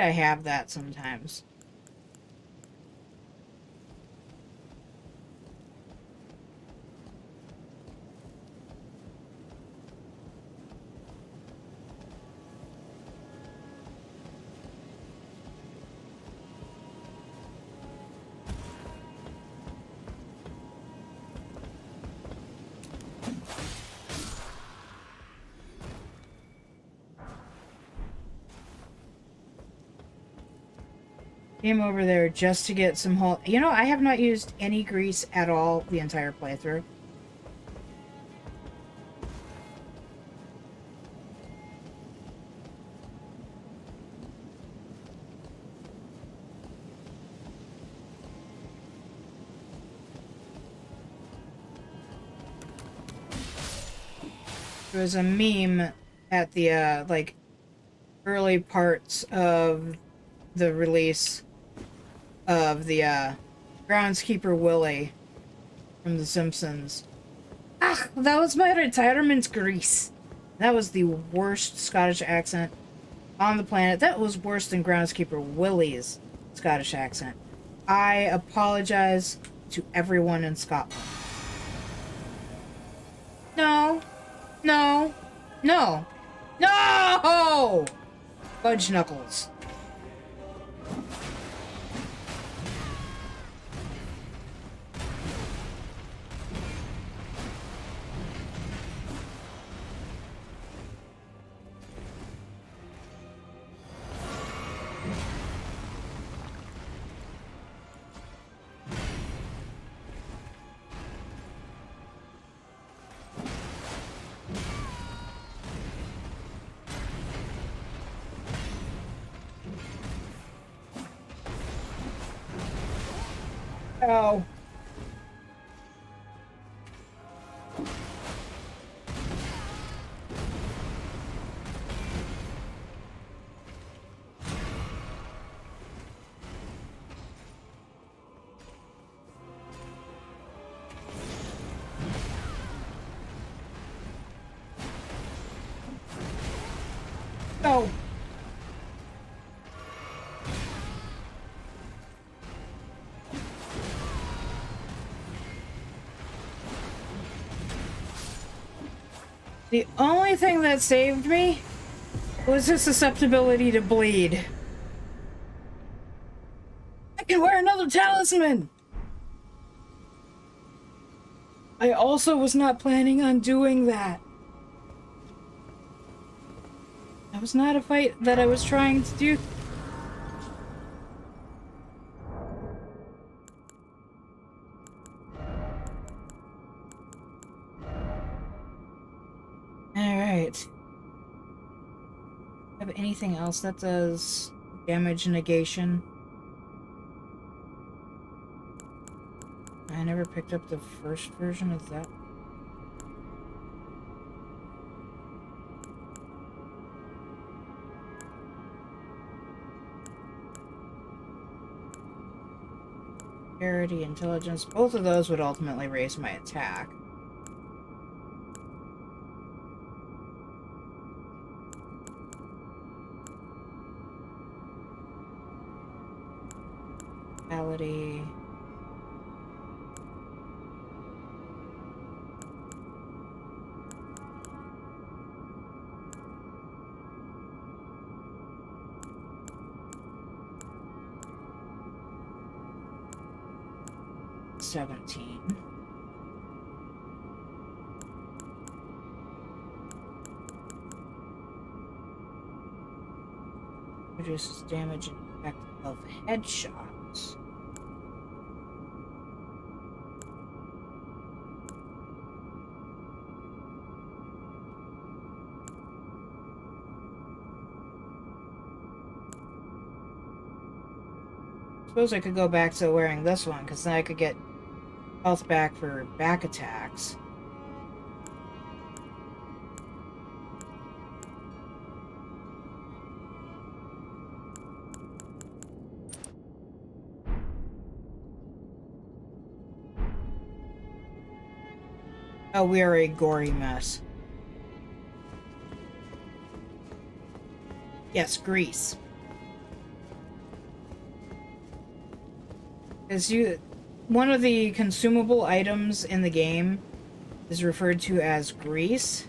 I have that sometimes. Came over there just to get some whole... You know, I have not used any grease at all the entire playthrough. It was a meme at the, uh, like, early parts of the release of the, uh, groundskeeper Willie from The Simpsons. Ah, that was my retirement grease. That was the worst Scottish accent on the planet. That was worse than groundskeeper Willie's Scottish accent. I apologize to everyone in Scotland. No, no. No. No! Fudge Knuckles. The only thing that saved me was his susceptibility to bleed. I can wear another talisman! I also was not planning on doing that. That was not a fight that I was trying to do. Anything else that does damage negation? I never picked up the first version of that. Parity, intelligence, both of those would ultimately raise my attack. Suppose I could go back to wearing this one, because then I could get health back for back attacks. Oh, we are a gory mess. Yes, grease. Is you one of the consumable items in the game is referred to as grease.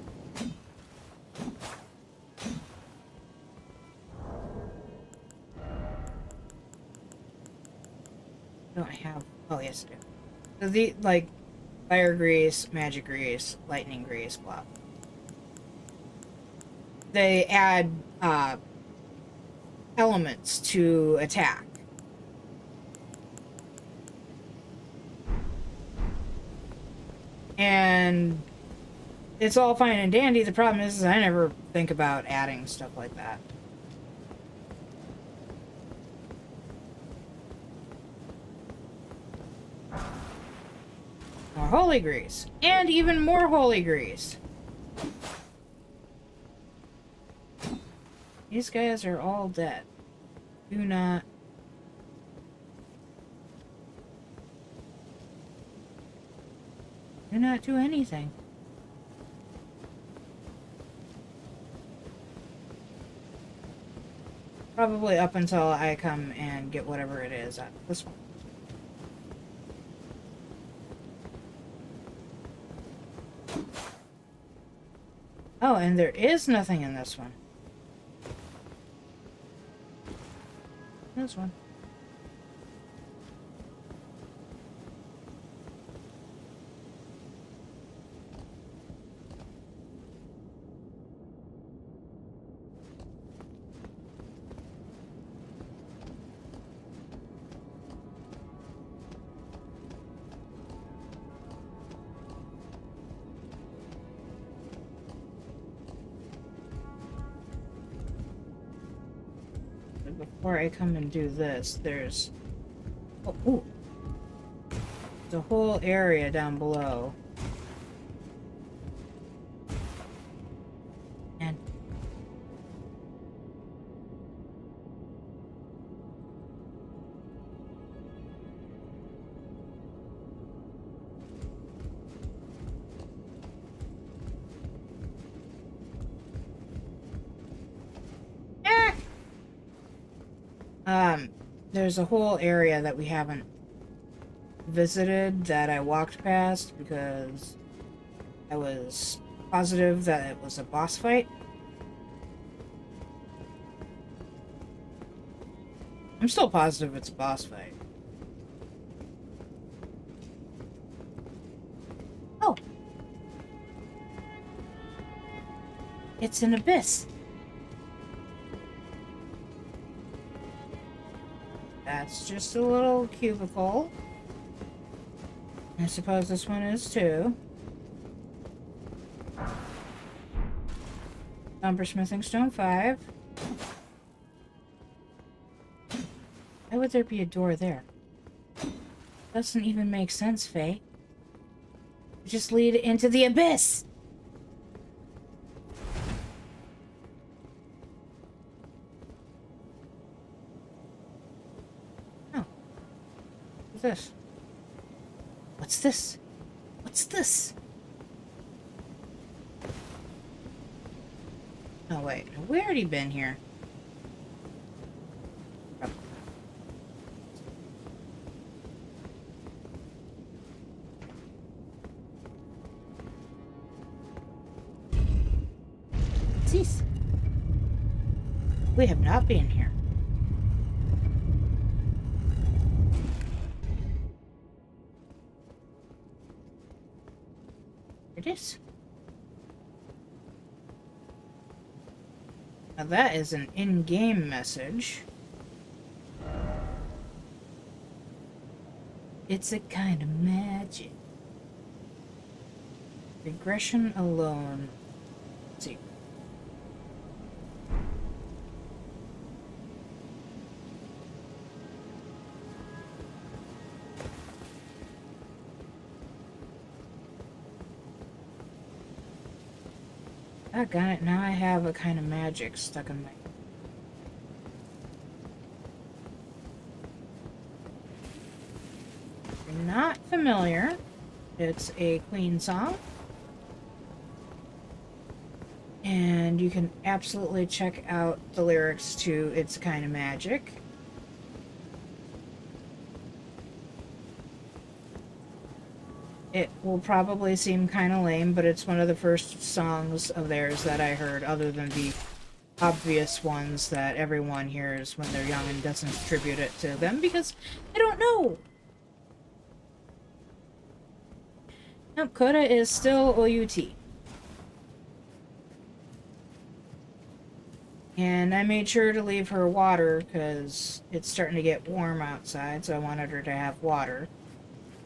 Don't I have oh yes I do. So the like fire grease, magic grease, lightning grease, blah. They add uh elements to attack And it's all fine and dandy. The problem is, is I never think about adding stuff like that. More holy grease. And even more holy grease. These guys are all dead. Do not... Not do anything. Probably up until I come and get whatever it is at this one. Oh, and there is nothing in this one. This one. I come and do this, there's oh, ooh, the whole area down below. There's a whole area that we haven't visited that I walked past because I was positive that it was a boss fight. I'm still positive it's a boss fight. Oh. It's an abyss. That's just a little cubicle. I suppose this one is too. Number smithing stone 5. Why would there be a door there? Doesn't even make sense, Fae. Just lead into the abyss! This? What's this? What's this? Oh, wait. We already been here. That is an in-game message. It's a kind of magic. Regression alone. Let's see. Got. Now I have a kind of magic stuck in my... Not familiar, it's a Queen song. And you can absolutely check out the lyrics to It's Kind of Magic. It will probably seem kind of lame, but it's one of the first songs of theirs that I heard, other than the obvious ones that everyone hears when they're young and doesn't attribute it to them because they don't know. Nope, Coda is still OUT. And I made sure to leave her water because it's starting to get warm outside, so I wanted her to have water.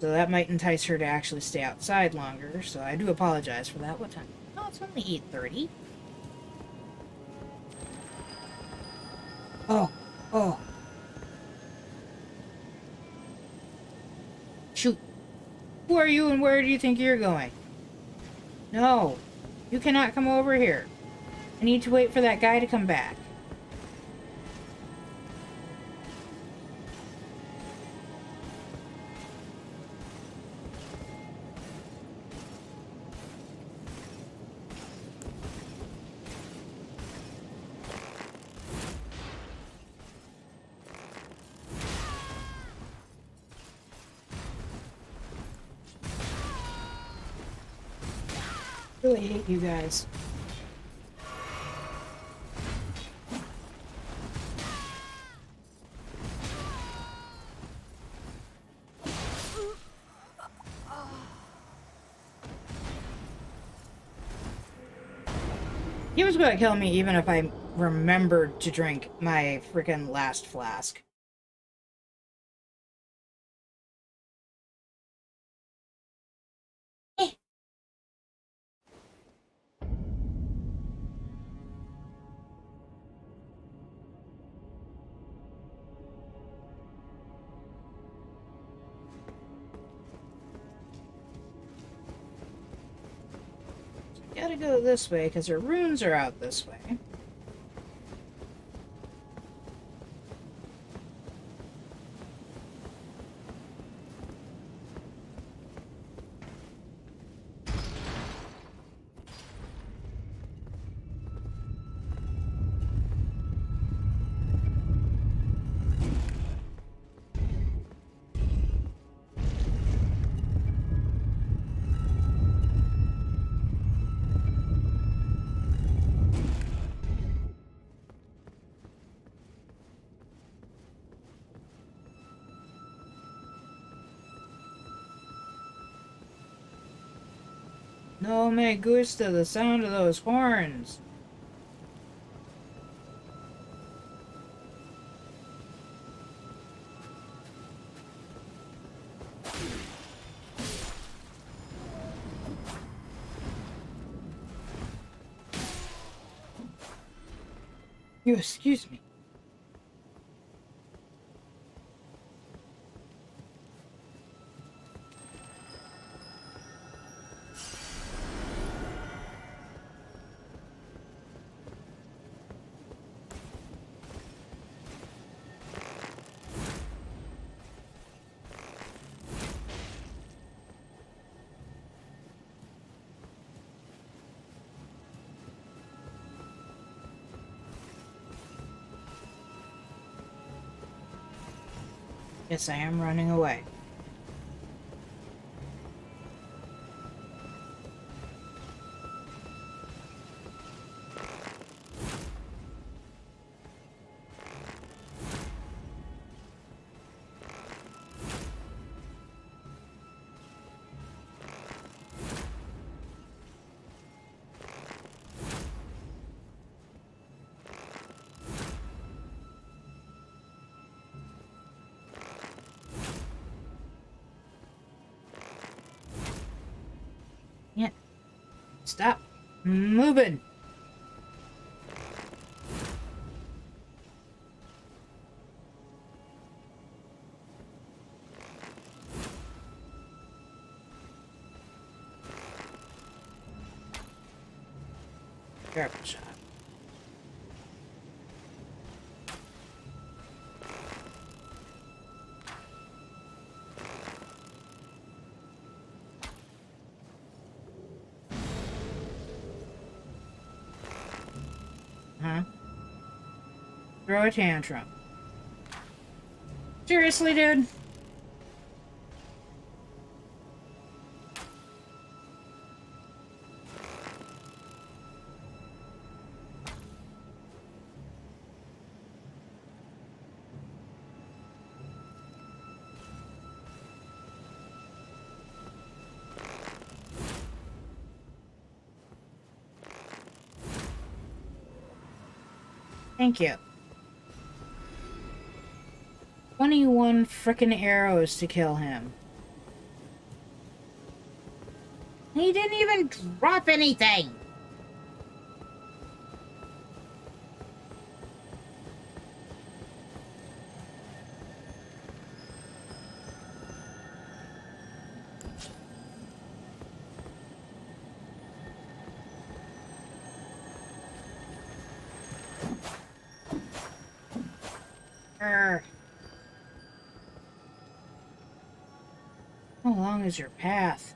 So that might entice her to actually stay outside longer, so I do apologize for that. What time? Oh, it's only 8.30. Oh, oh. Shoot. Who are you and where do you think you're going? No. You cannot come over here. I need to wait for that guy to come back. Really hate you guys. He was going to kill me even if I remembered to drink my freaking last flask. This way, because her runes are out this way. Me gusta the sound of those horns. You excuse me. I am running away. Moving. Careful Throw a tantrum. Seriously, dude? Thank you. 21 frickin' arrows to kill him. He didn't even drop anything! Long is your path?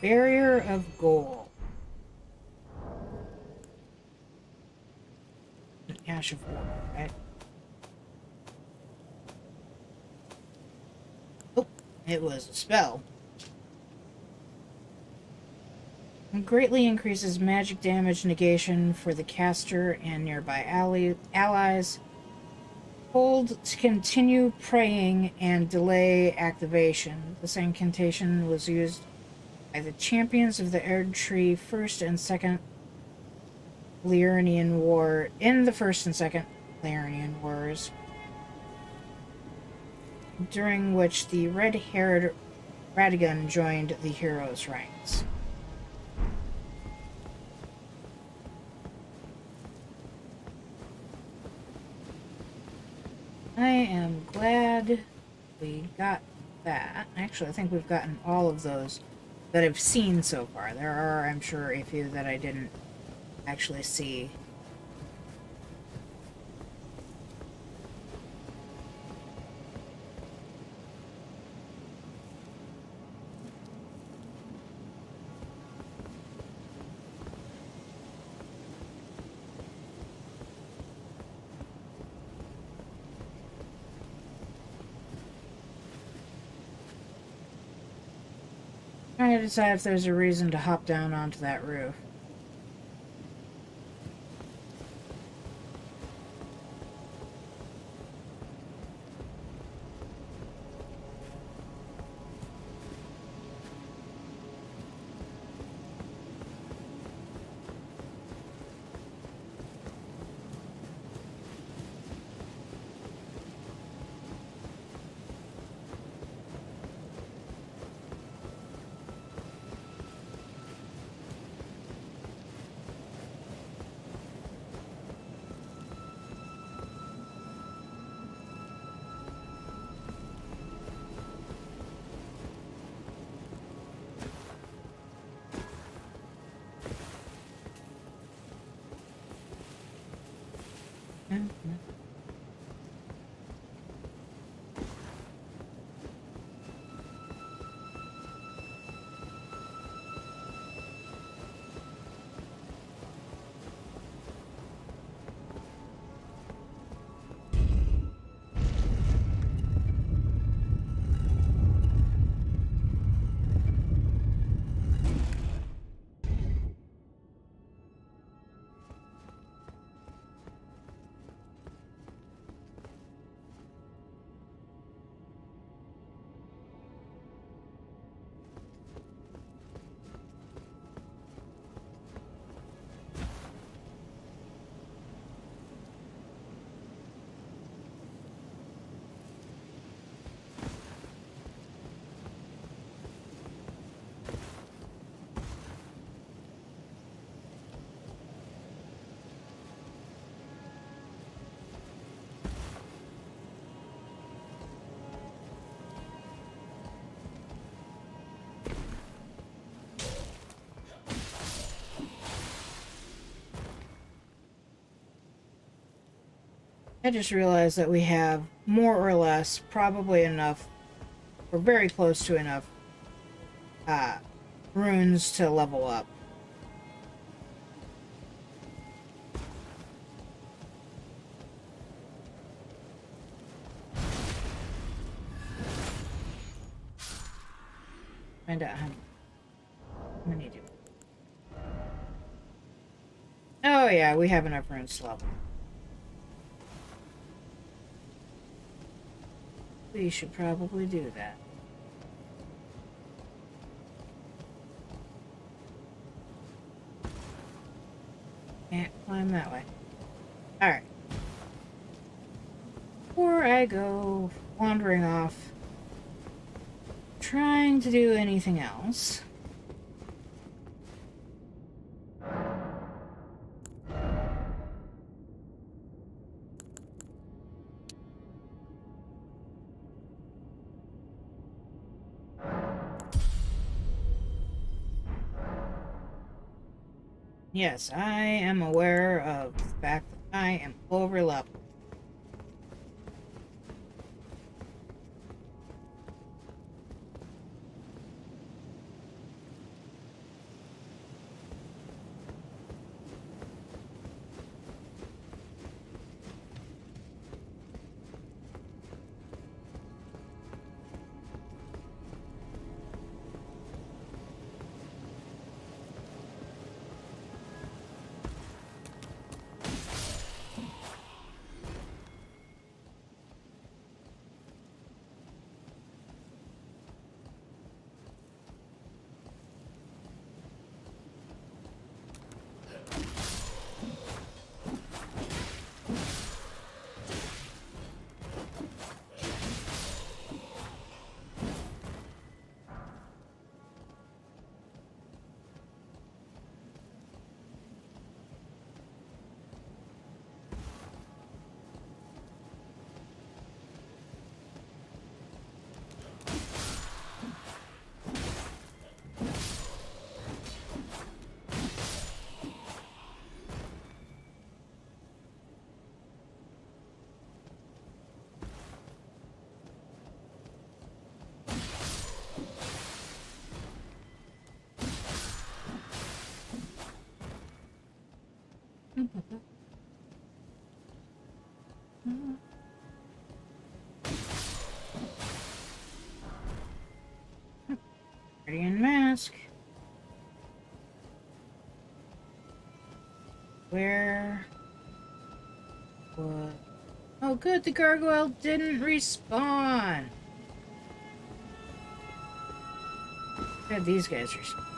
Barrier of gold. Ash of war, right? It was a spell. It greatly increases magic damage negation for the caster and nearby ally allies. Hold to continue praying and delay activation. This incantation was used by the champions of the Erdtree first and second Liurnian War in the First and Second Liurnian Wars, during which the red-haired Radagon joined the heroes' ranks. I am glad we got that. Actually, I think we've gotten all of those that I've seen so far. There are, I'm sure, a few that I didn't actually see. Decide if there's a reason to hop down onto that roof. I just realized that we have more or less, probably enough, or very close to enough, uh, runes to level up. Find out how many do. Oh yeah, we have enough runes to level. we should probably do that. Can't climb that way. Alright. Before I go wandering off, trying to do anything else... Yes, I am aware of the fact that I am over Where what? Oh good, the gargoyle didn't respawn. Good, these guys respawn.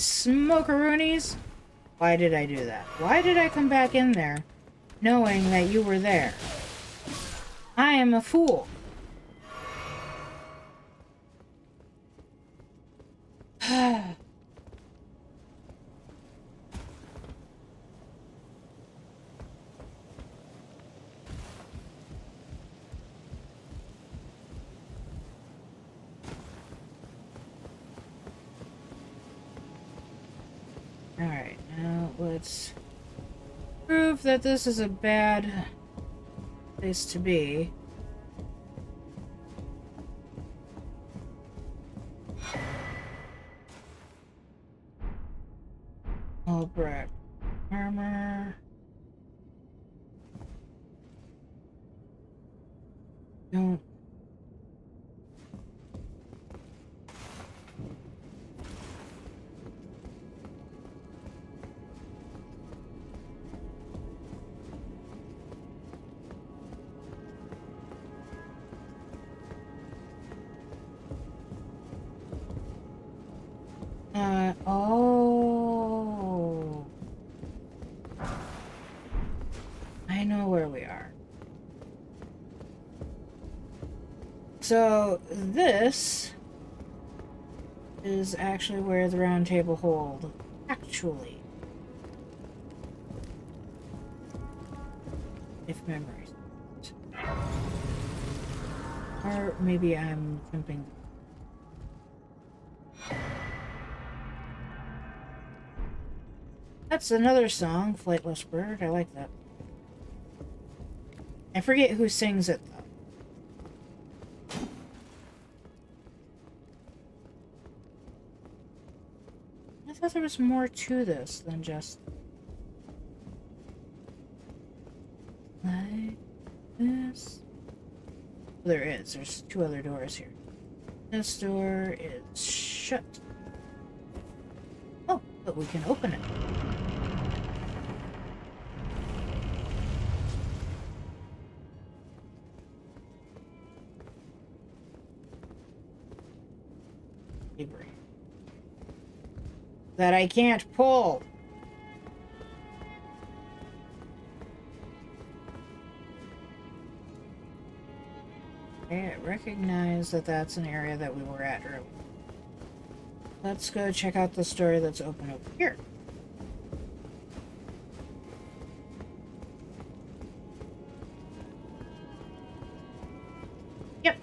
Smokeroonies! Why did I do that? Why did I come back in there knowing that you were there? I am a fool. That this is a bad place to be. So, this is actually where the round table hold. Actually. If memory. Or maybe I'm jumping That's another song, Flightless Bird. I like that. I forget who sings it, thought there was more to this than just... Like this. There is. There's two other doors here. This door is shut. Oh, but we can open it. That I can't pull. Okay, I recognize that that's an area that we were at earlier. Let's go check out the story that's open over here. Yep.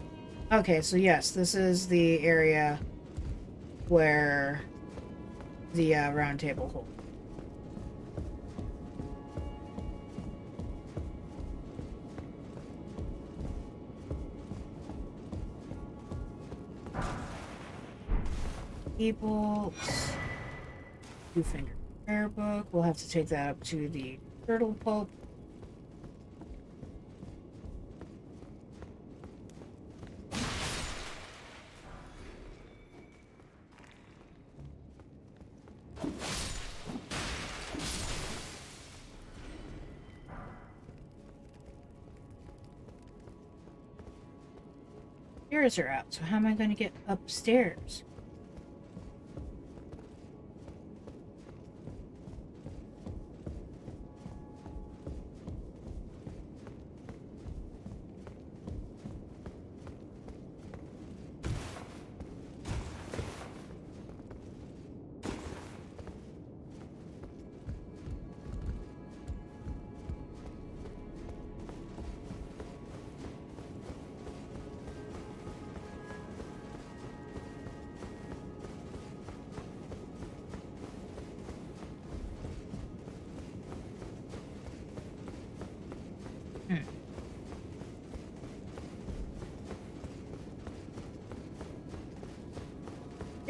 Okay, so yes, this is the area where the uh, round table people. Two finger prayer book. We'll have to take that up to the turtle pope. Stairs are out, so how am I going to get upstairs?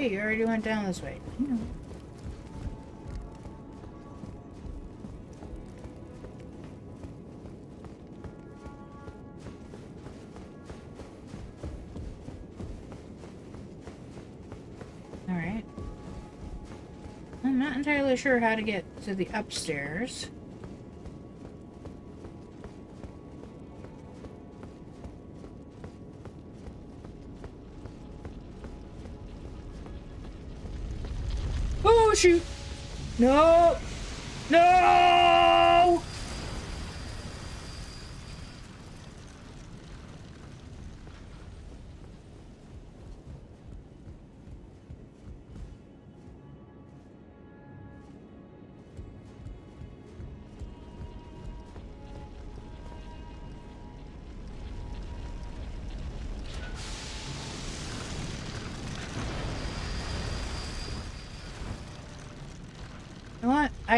Hey, you already went down this way. Alright. I'm not entirely sure how to get to the upstairs. Shoot!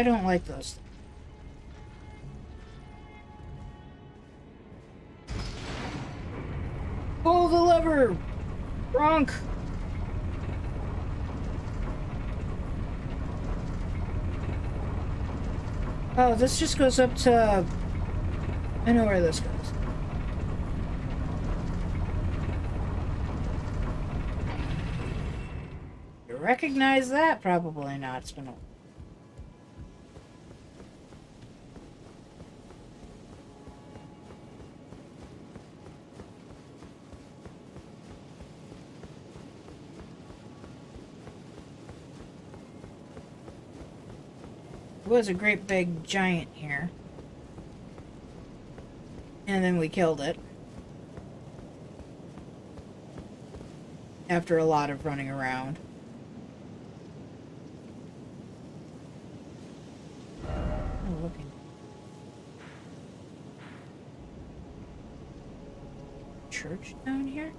I don't like those. Pull the lever! Bronk! Oh, this just goes up to... I know where this goes. You recognize that? Probably not. It's been a was a great big giant here. And then we killed it. After a lot of running around. Oh, looking. Church down here?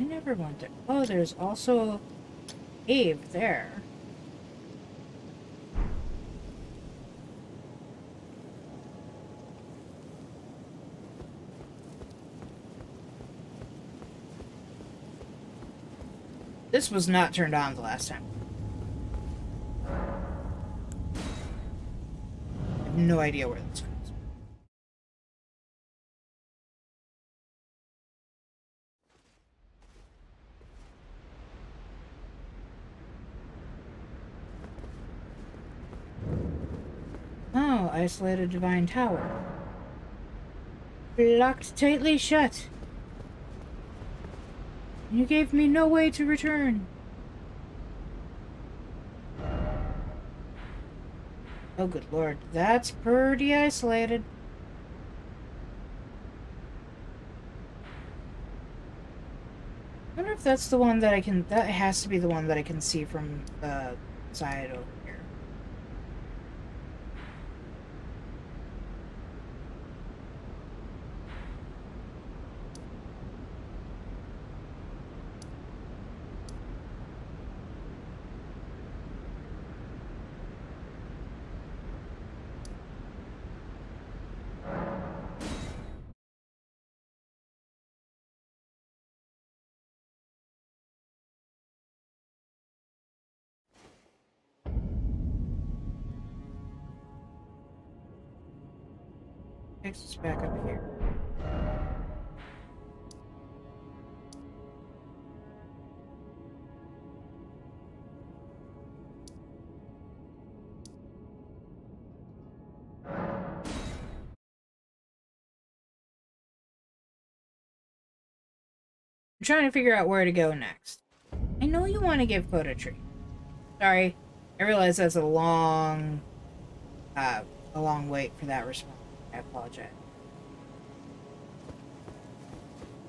I never went there. Oh, there's also Ave there. This was not turned on the last time. I have no idea where this goes. Oh, isolated divine tower. Locked tightly shut. You gave me no way to return. Oh, good lord. That's pretty isolated. I wonder if that's the one that I can... That has to be the one that I can see from the side over Back up here. I'm trying to figure out where to go next. I know you want to give Coda a treat. Sorry, I realize that's a long, uh, a long wait for that response. I apologize.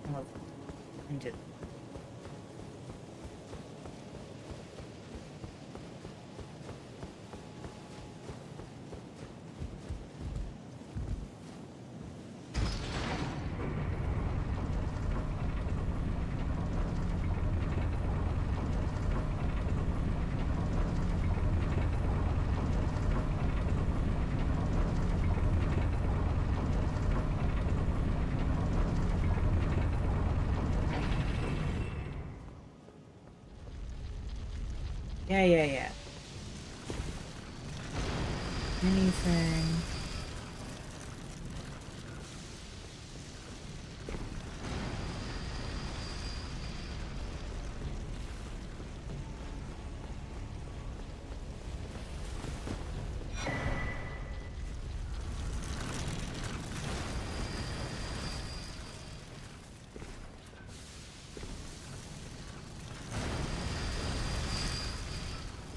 Oh, ended. Yeah, yeah, yeah. Anything.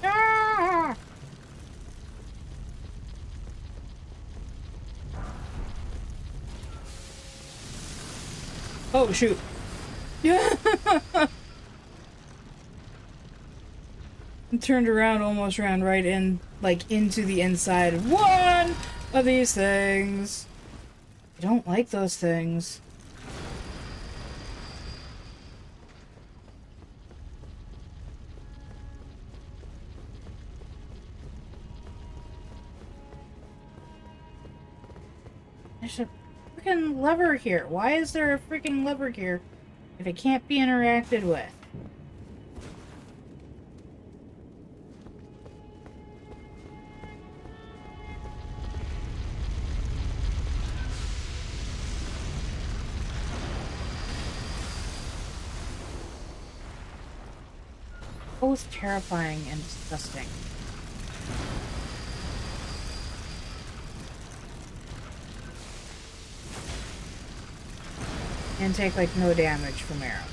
Ah! Oh shoot. Yeah. Turned around, almost ran right in, like, into the inside of one of these things. I don't like those things. Lever here. Why is there a freaking lever here if it can't be interacted with? Both terrifying and disgusting. And take like no damage from arrows.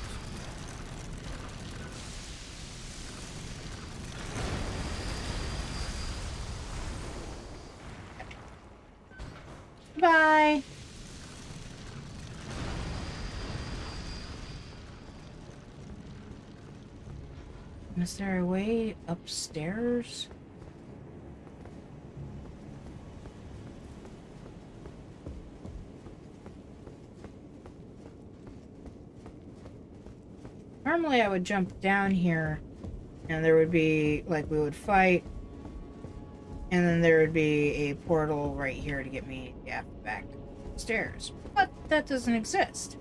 Bye. Is there a way upstairs? Normally I would jump down here and there would be, like, we would fight and then there would be a portal right here to get me, yeah, back stairs. But that doesn't exist.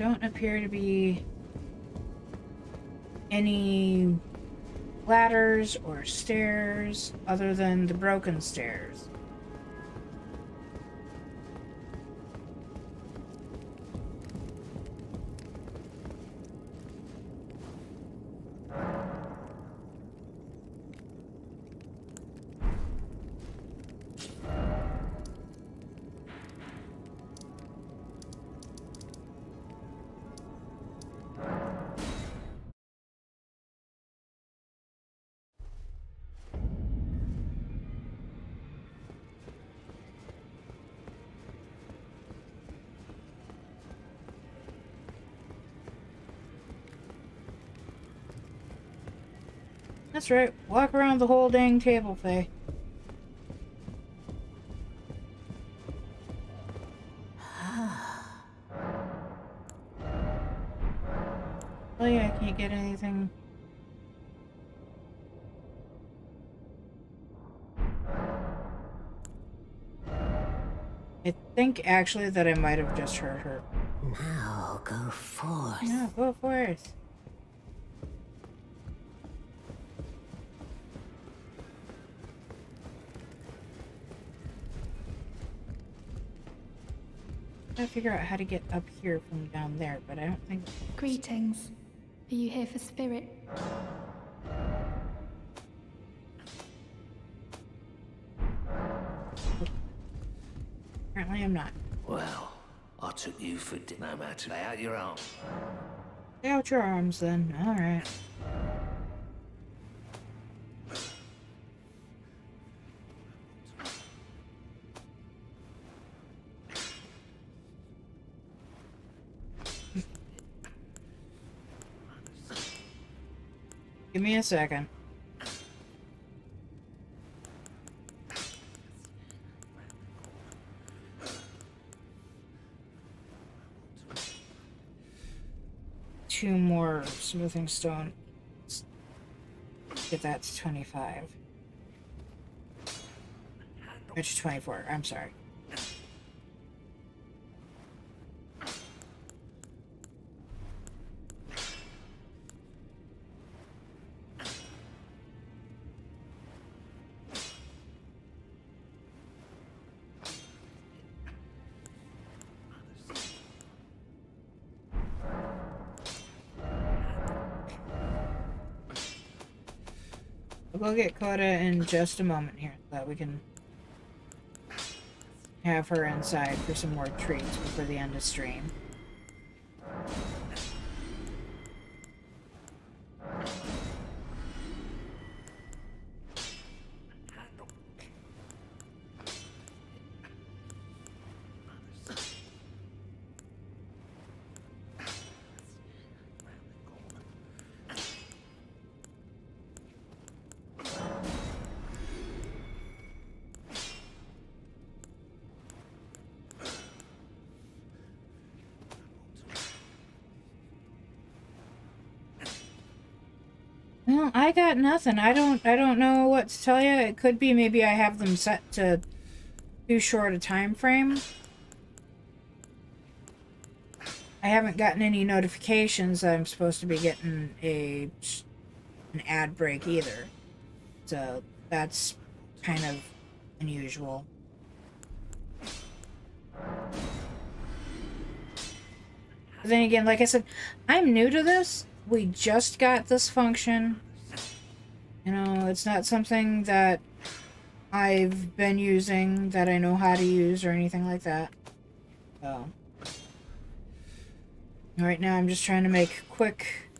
Don't appear to be any ladders or stairs other than the broken stairs. That's right. Walk around the whole dang table, Fae. oh yeah, I can't get anything. I think actually that I might have just heard her. Now go forth. Yeah, go forth. Figure out how to get up here from down there, but I don't think... Greetings. Are you here for spirit? Apparently I'm not. Well, I took you for no matter. Lay out your arms. Lay out your arms then. Alright. Give me a second. Two more smithing stone. Get that to 25. Or to 24, I'm sorry. We'll get Coda in just a moment here so that we can have her inside for some more treats before the end of stream. I got nothing. I don't I don't know what to tell you. It could be maybe I have them set to too short a time frame. I haven't gotten any notifications that I'm supposed to be getting a an ad break either. So that's kind of unusual. But then again, like I said, I'm new to this. We just got this function you know, it's not something that I've been using that I know how to use or anything like that. So. Right now I'm just trying to make quick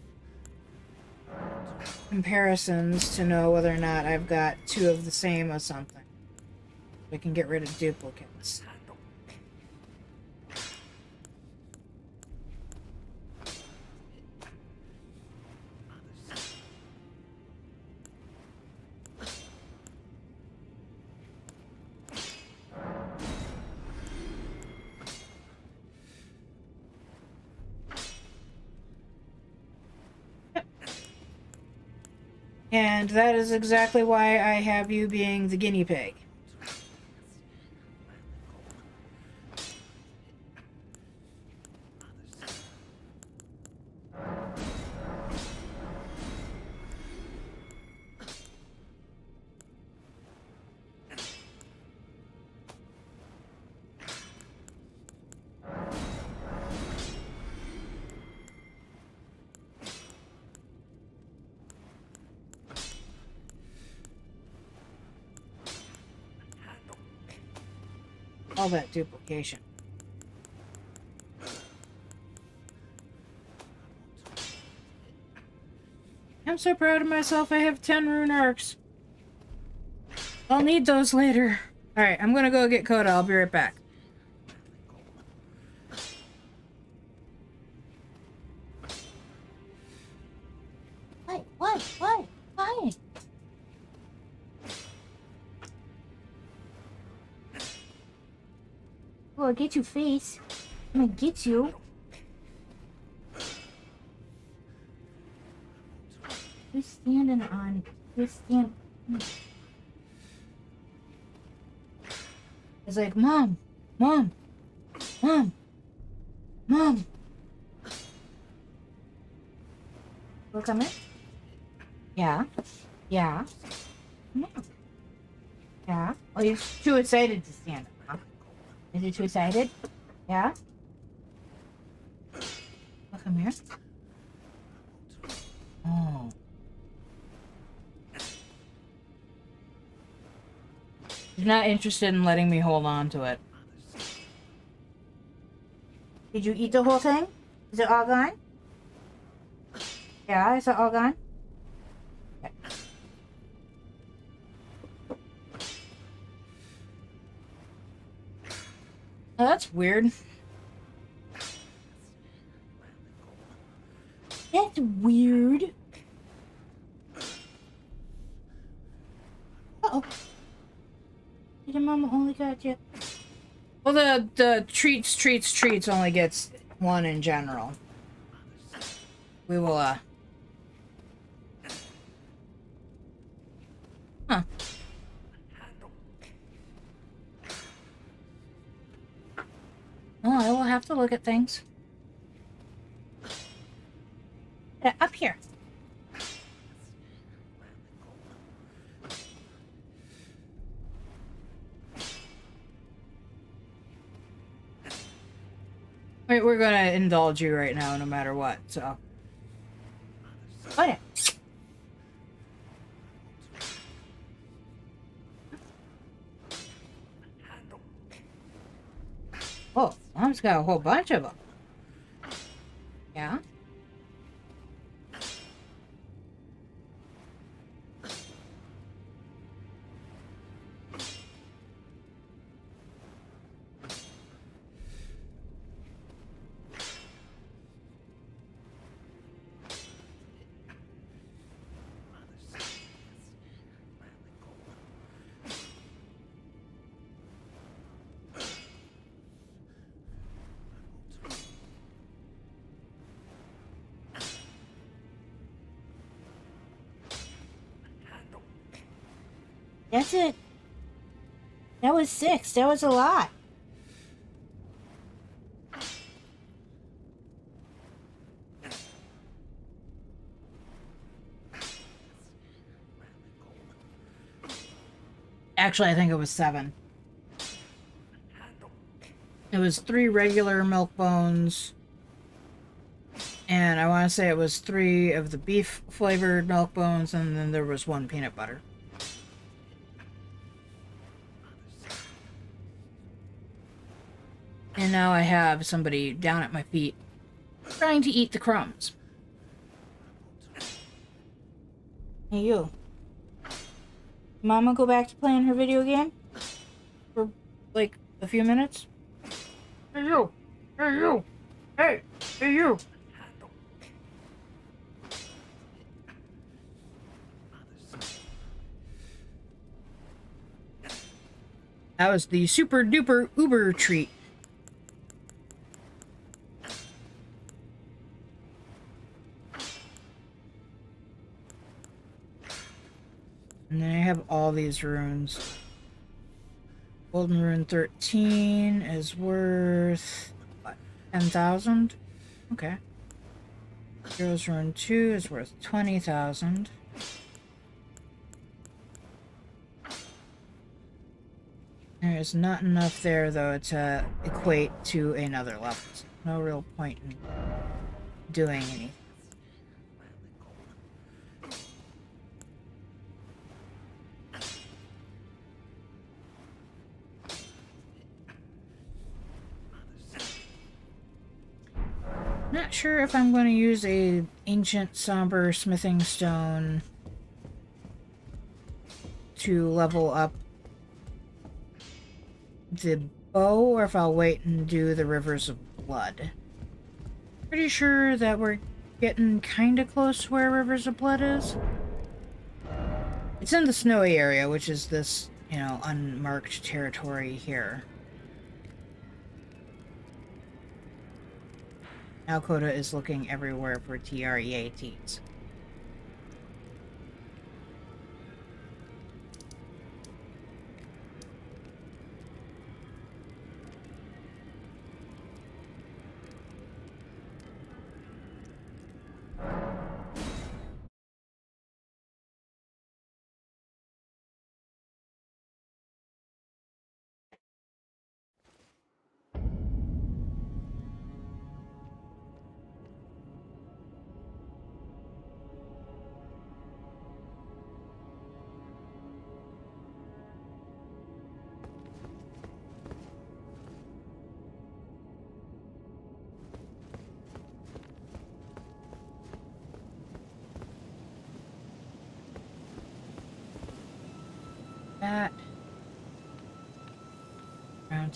comparisons to know whether or not I've got two of the same or something. We can get rid of duplicates. That is exactly why I have you being the guinea pig. All that duplication. I'm so proud of myself. I have 10 rune arcs. I'll need those later. Alright, I'm gonna go get Coda. I'll be right back. Get you face. I'm gonna get you. Who's standing on? Who's stand? It's like, mom, mom, mom, mom. Will come in? Yeah, yeah. On. Yeah. Oh, you're too excited to stand up? Is you too excited? Yeah? Well, come here. Oh. He's not interested in letting me hold on to it. Did you eat the whole thing? Is it all gone? Yeah, is it all gone? Oh, that's weird. That's weird. Uh-oh. Your mama only got you. Well, the, the treats, treats, treats only gets one in general. We will, uh... have to look at things. Uh, up here. Wait, we're gonna indulge you right now, no matter what, so. Oh, yeah. Oh, mom's got a whole bunch of them. Yeah? Was six. That was a lot. Actually, I think it was seven. It was three regular milk bones. And I want to say it was three of the beef flavored milk bones, and then there was one peanut butter. And now I have somebody down at my feet trying to eat the crumbs. Hey, you. Mama go back to playing her video game? For, like, a few minutes? Hey, you. Hey, you. Hey. Hey, you. That was the super duper uber treat. Have all these runes. Golden Rune 13 is worth, what, 10,000? Okay. Hero's Rune 2 is worth 20,000. There is not enough there, though, to equate to another level. No real point in doing anything. Sure if I'm going to use a ancient somber smithing stone to level up the bow or if I'll wait and do the rivers of blood. Pretty sure that we're getting kind of close to where rivers of blood is. It's in the snowy area, which is this, you know, unmarked territory here. Now Coda is looking everywhere for TREATs.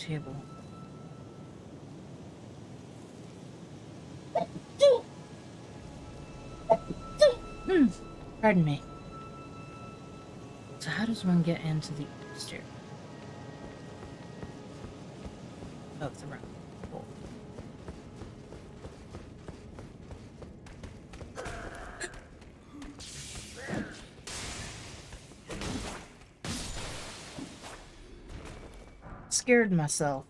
Table. Hmm. Pardon me. So how does one get into the upstairs? Oh, the room. Cool. Scared myself.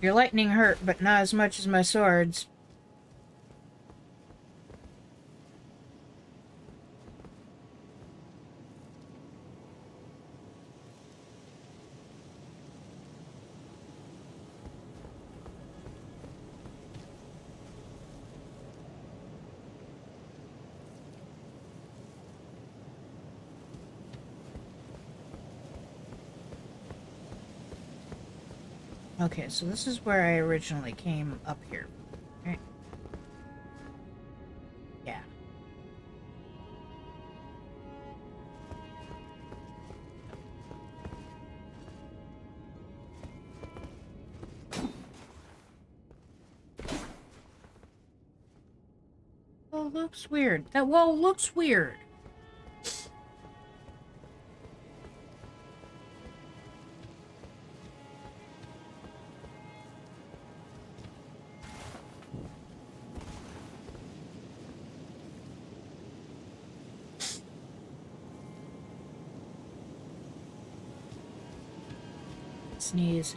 Your lightning hurt, but not as much as my swords. Okay, so this is where I originally came up here. Right? Yeah. Oh, looks weird. That wall looks weird. Sneeze.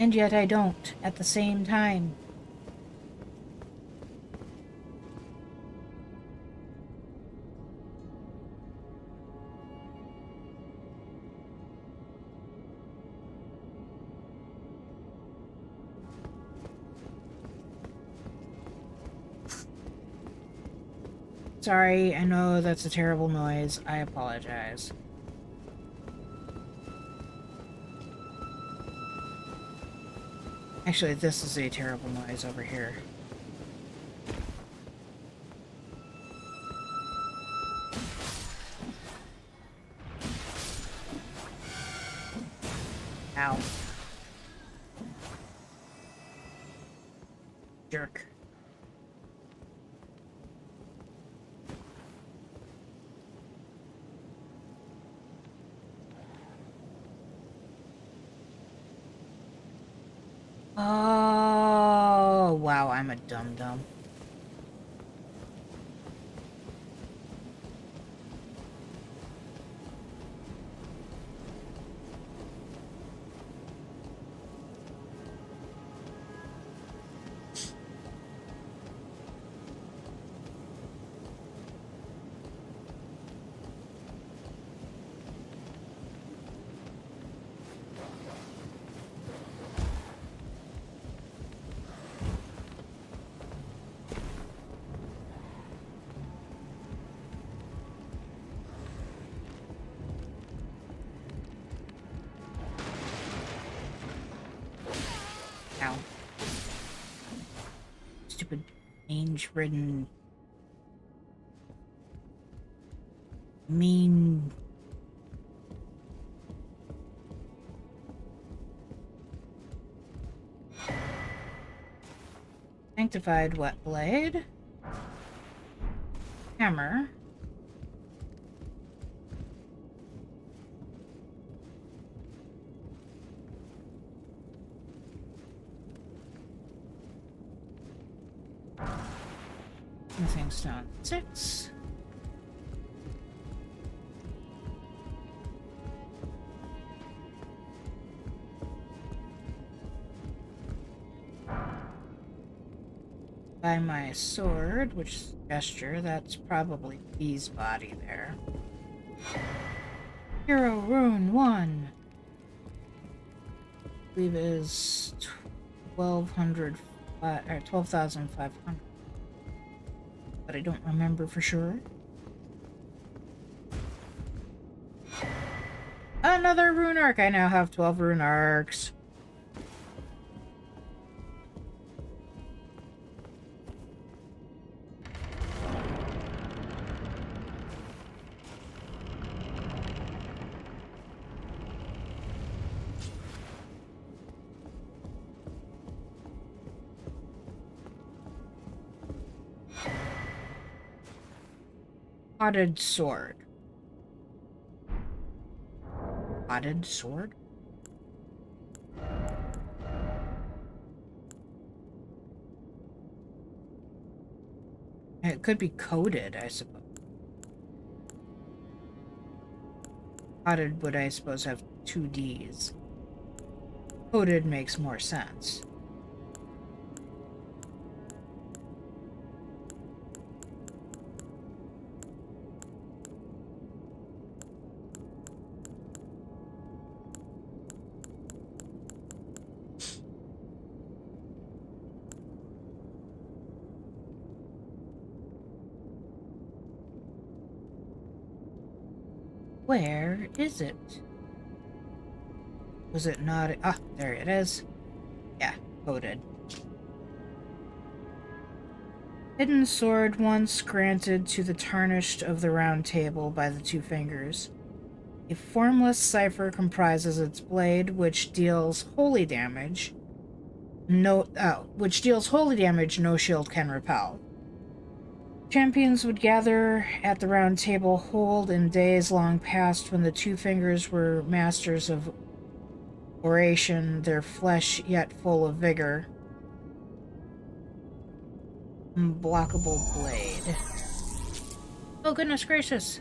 And yet I don't, at the same time. Sorry, I know that's a terrible noise. I apologize. Actually, this is a terrible noise over here. Mange-ridden, mean. Sanctified wet blade. Hammer. My sword, which gesture, that's probably B's body there. Hero rune one. I believe it is twelve hundred or twelve thousand five hundred but I don't remember for sure. Another rune arc. I now have 12 rune arcs. Potted sword. Potted sword? It could be coated, I suppose. Potted would, I suppose, have two Ds. Coated makes more sense. Is it? Was it not? Ah, there it is. Yeah, coded. Hidden sword once granted to the tarnished of the round table by the two fingers. A formless cipher comprises its blade, which deals holy damage. No, oh, which deals holy damage no shield can repel. Champions would gather at the round table, hold in days long past when the two fingers were masters of oration, their flesh yet full of vigor. Unblockable blade. Oh, goodness gracious.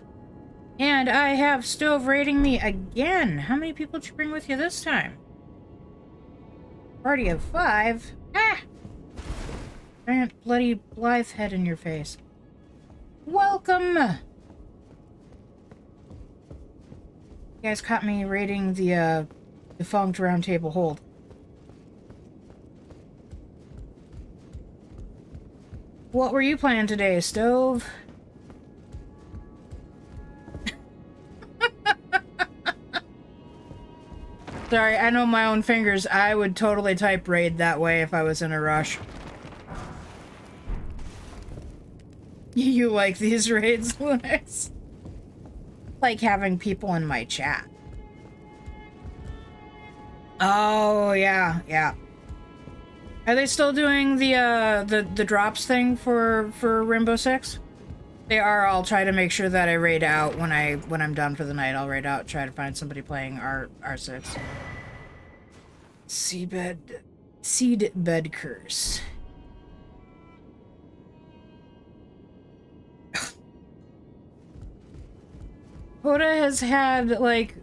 And I have Stove raiding me again. How many people did you bring with you this time? Party of five? Ah! Giant bloody Blaidd head in your face. Welcome! You guys caught me raiding the, uh, defunct roundtable hold. What were you playing today, Stove? Sorry, I know my own fingers. I would totally type raid that way if I was in a rush. You like these raids, Linux? Like having people in my chat. Oh, yeah, yeah. Are they still doing the, uh, the, the drops thing for, for Rainbow Six? They are. I'll try to make sure that I raid out when I, when I'm done for the night. I'll raid out, try to find somebody playing R, R6. Seabed, Seed Bed Curse. Coda has had like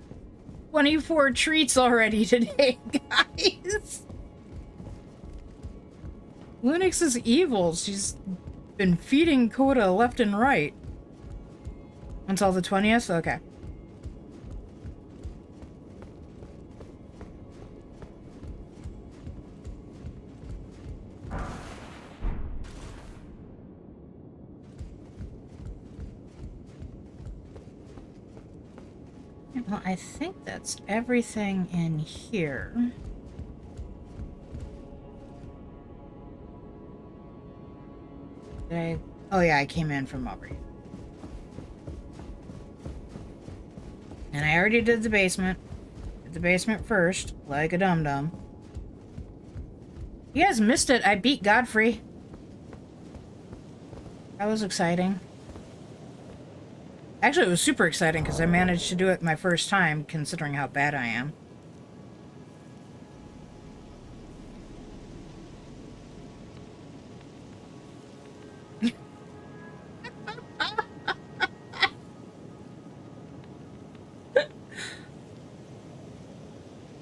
24 treats already today, guys. Linux is evil. She's been feeding Coda left and right. Until the 20th? Okay. I think that's everything in here. Did I? Oh yeah, I came in from Aubrey. And I already did the basement. Did the basement first, like a dum-dum. You guys missed it. I beat Godfrey. That was exciting. Actually, it was super exciting because I managed to do it my first time, considering how bad I am.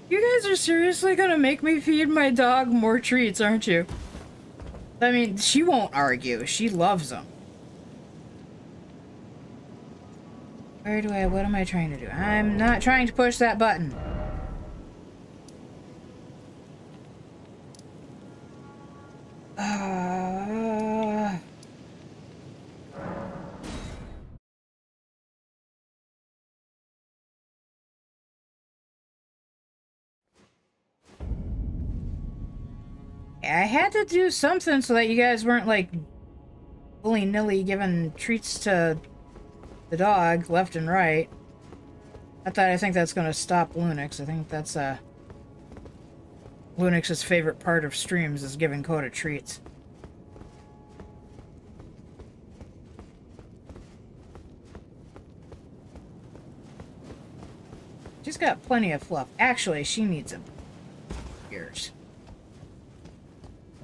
You guys are seriously gonna make me feed my dog more treats, aren't you? I mean, she won't argue. She loves them. Where do I, what am I trying to do? I'm not trying to push that button. Uh... I had to do something so that you guys weren't like willy-nilly giving treats to the dog left and right. I thought I think that's gonna stop Lunix. I think that's uh Lunix's favorite part of streams is giving Coda treats. She's got plenty of fluff. Actually, she needs a ears.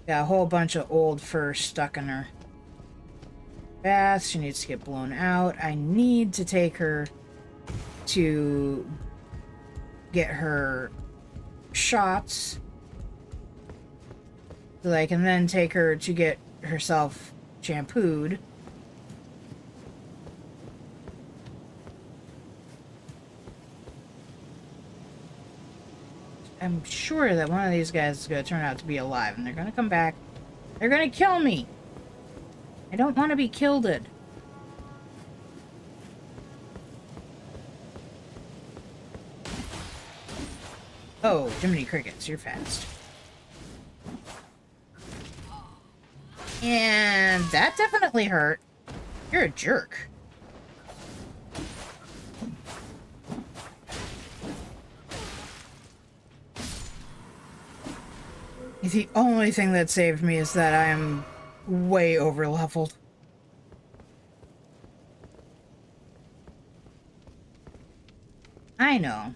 Got a whole bunch of old fur stuck in her bath. She needs to get blown out. I need to take her to get her shots. So I can then take her to get herself shampooed. I'm sure that one of these guys is going to turn out to be alive, and they're going to come back. They're going to kill me! I don't want to be killed. -ed. Oh, Jiminy Crickets, you're fast. And that definitely hurt. You're a jerk. The only thing that saved me is that I am way over leveled. I know.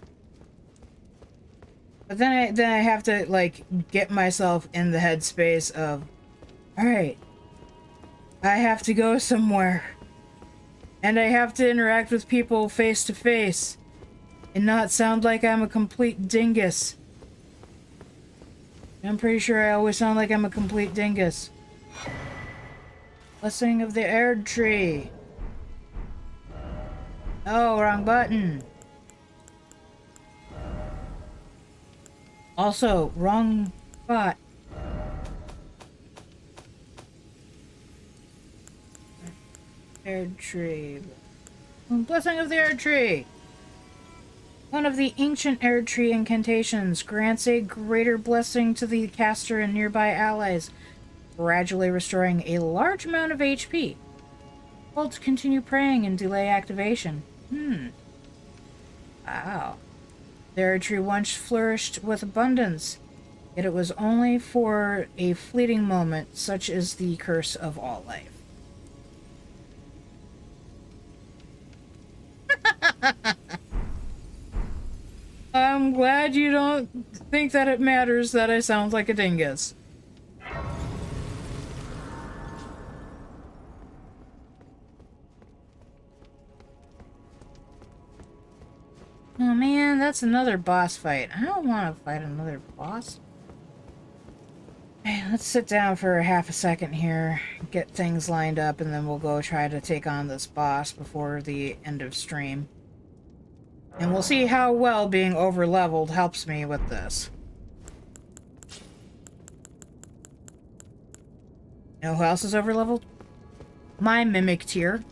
But then I then I have to like get myself in the headspace of alright. I have to go somewhere. And I have to interact with people face to face. And not sound like I'm a complete dingus. I'm pretty sure I always sound like I'm a complete dingus. Blessing of the Erdtree. Oh, wrong button. Also, wrong spot. Erdtree. Blessing of the Erdtree. One of the ancient Erdtree incantations grants a greater blessing to the caster and nearby allies gradually restoring a large amount of HP. Hold to continue praying and delay activation. Hmm. Wow. The Erdtree once flourished with abundance, yet it was only for a fleeting moment, such is the curse of all life. I'm glad you don't think that it matters that I sound like a dingus. Oh man, that's another boss fight. I don't want to fight another boss. Hey, let's sit down for a half a second here, get things lined up, and then we'll go try to take on this boss before the end of stream. And we'll see how well being over-leveled helps me with this. You know who else is over-leveled? My Mimic Tear.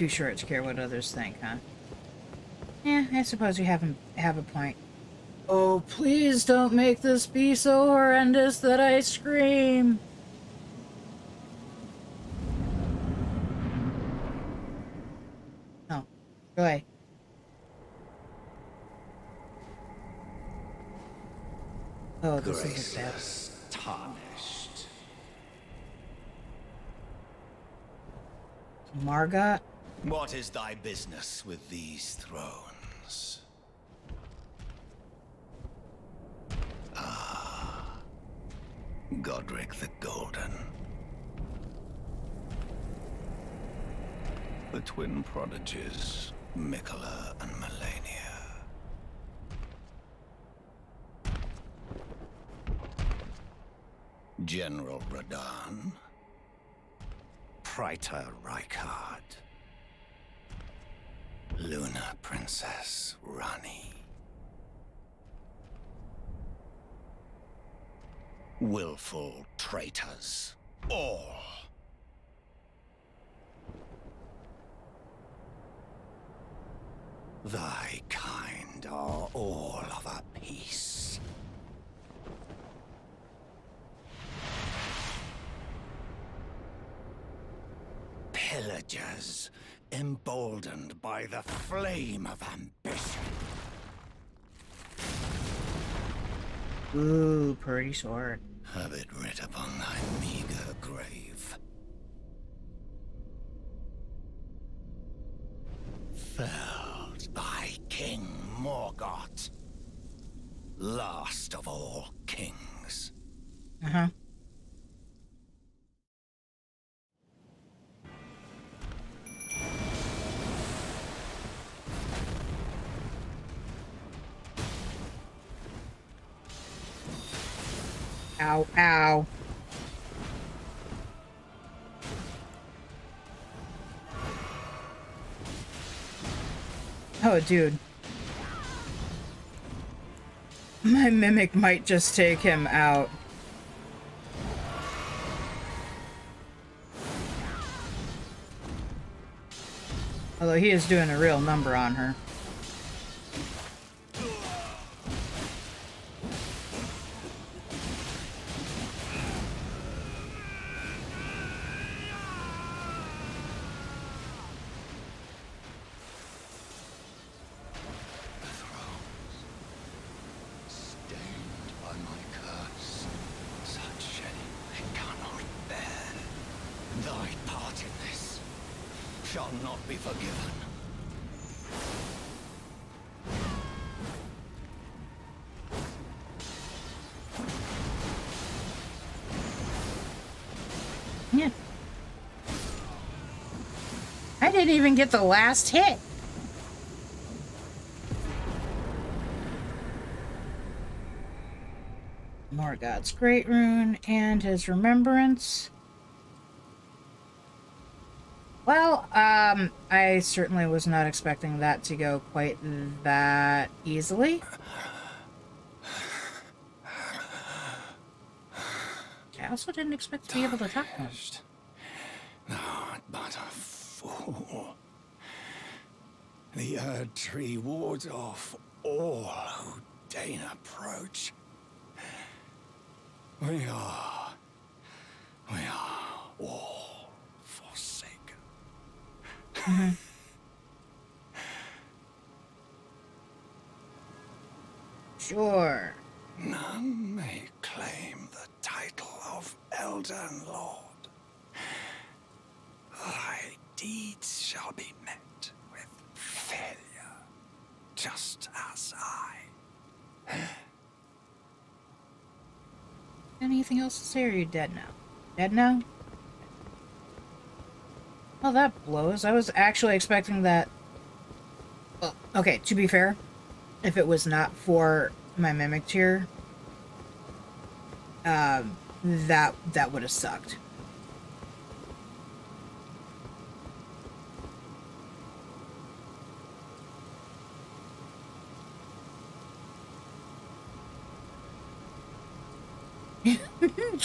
Too short to care what others think, huh? Yeah, I suppose you have, have a point. Oh, please don't make this be so horrendous that I scream. No. Go away. Oh, this isn't bad. Graceless, tarnished. Morgott? What is thy business with these thrones? Ah, Godric the Golden. The twin prodigies, Miquella and Malenia. General Radahn. Praetor Rykard. Lunar Princess Ranni. Willful traitors. All. Thy kind are all of a piece. Pillagers, emboldened by the flame of ambition. Ooh, pretty sword. Have it writ upon thy meager grave. Felled by King Morgott, last of all kings. Uh-huh. Ow, ow. Oh, dude. My mimic might just take him out. Although he is doing a real number on her. Didn't even get the last hit. Morgott's Great Rune and his Remembrance. Well, um, I certainly was not expecting that to go quite that easily. I also didn't expect to be able to talk to The Erd Tree wards off all who deign approach. We are, we are all forsaken. Mm-hmm. Sure. None may claim the title of Elden Lord. Thy deeds shall be met with failure, just as I. Anything else to say, or are you dead now? Dead now? Well, that blows. I was actually expecting that... Well, okay, to be fair, if it was not for my Mimic Tear, um, that, that would have sucked.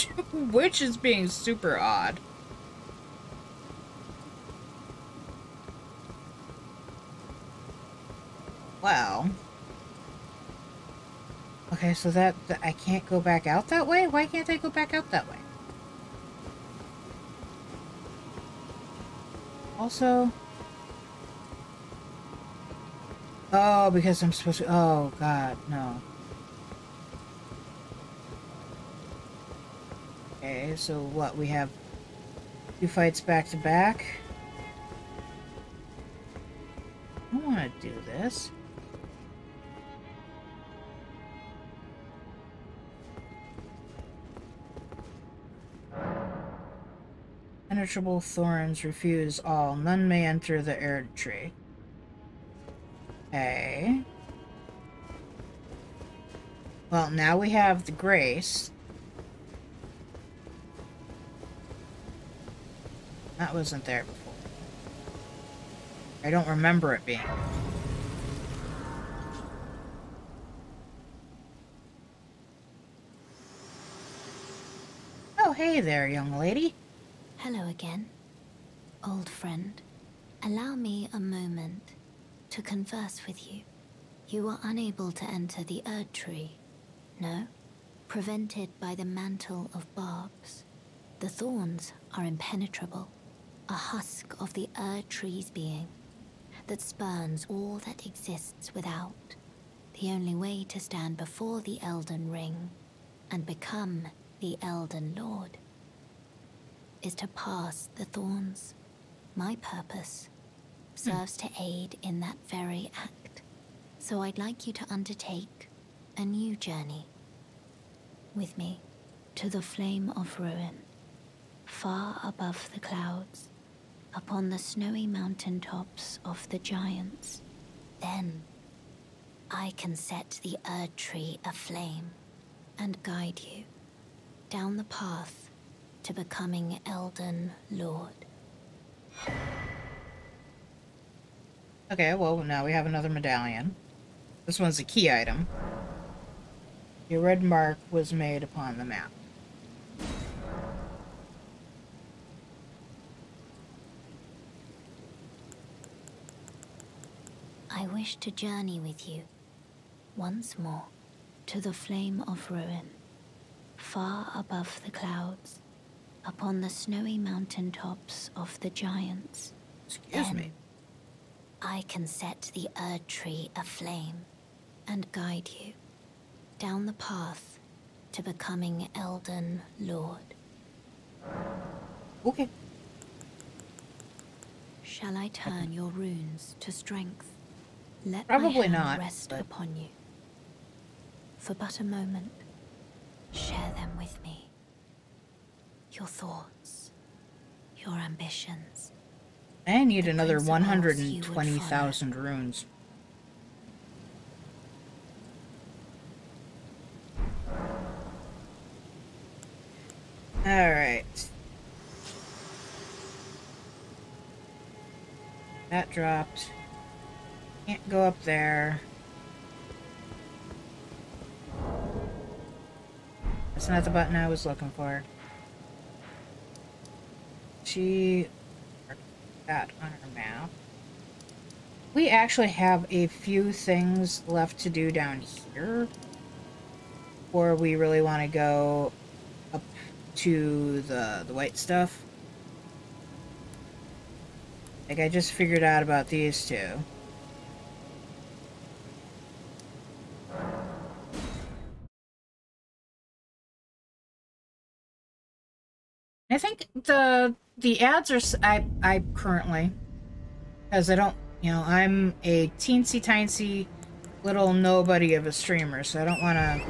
Which is being super odd. Wow. Okay, so that, that, I can't go back out that way? Why can't I go back out that way? Also... Oh, because I'm supposed to... Oh, God, no. Okay, so what? We have two fights back to back. I want to do this. Penetrable thorns refuse all. None may enter the Erdtree. Okay. Well, now we have the Grace. That wasn't there before. I don't remember it being. Oh, hey there, young lady. Hello again, old friend. Allow me a moment to converse with you. You are unable to enter the Erdtree, no? Prevented by the mantle of barbs. The thorns are impenetrable, a husk of the Erdtree's being that spurns all that exists without. The only way to stand before the Elden Ring and become the Elden Lord is to pass the thorns. My purpose serves to aid in that very act. So I'd like you to undertake a new journey with me to the Flame of Ruin, far above the clouds, upon the snowy mountain tops of the giants. Then I can set the Erd Tree aflame and guide you down the path to becoming Elden Lord. Okay, well, now we have another medallion. This one's a key item. Your red mark was made upon the map. I wish to journey with you once more to the flame of ruin, far above the clouds, upon the snowy mountain tops of the giants. Excuse Then me. I can set the Erdtree aflame and guide you down the path to becoming Elden Lord. Okay. Shall I turn your runes to strength? Let Probably not, rest but- upon you. For but a moment, share them with me. Your thoughts, your ambitions. I need another principles you would 120,000 runes. Alright. That dropped. Can't go up there. That's not the button I was looking for. She that on our map. We actually have a few things left to do down here. Or we really want to go up to the, the white stuff. Like, I just figured out about these two. I think the the ads are I I currently because I don't you know I'm a teensy tiny little nobody of a streamer, so I don't want to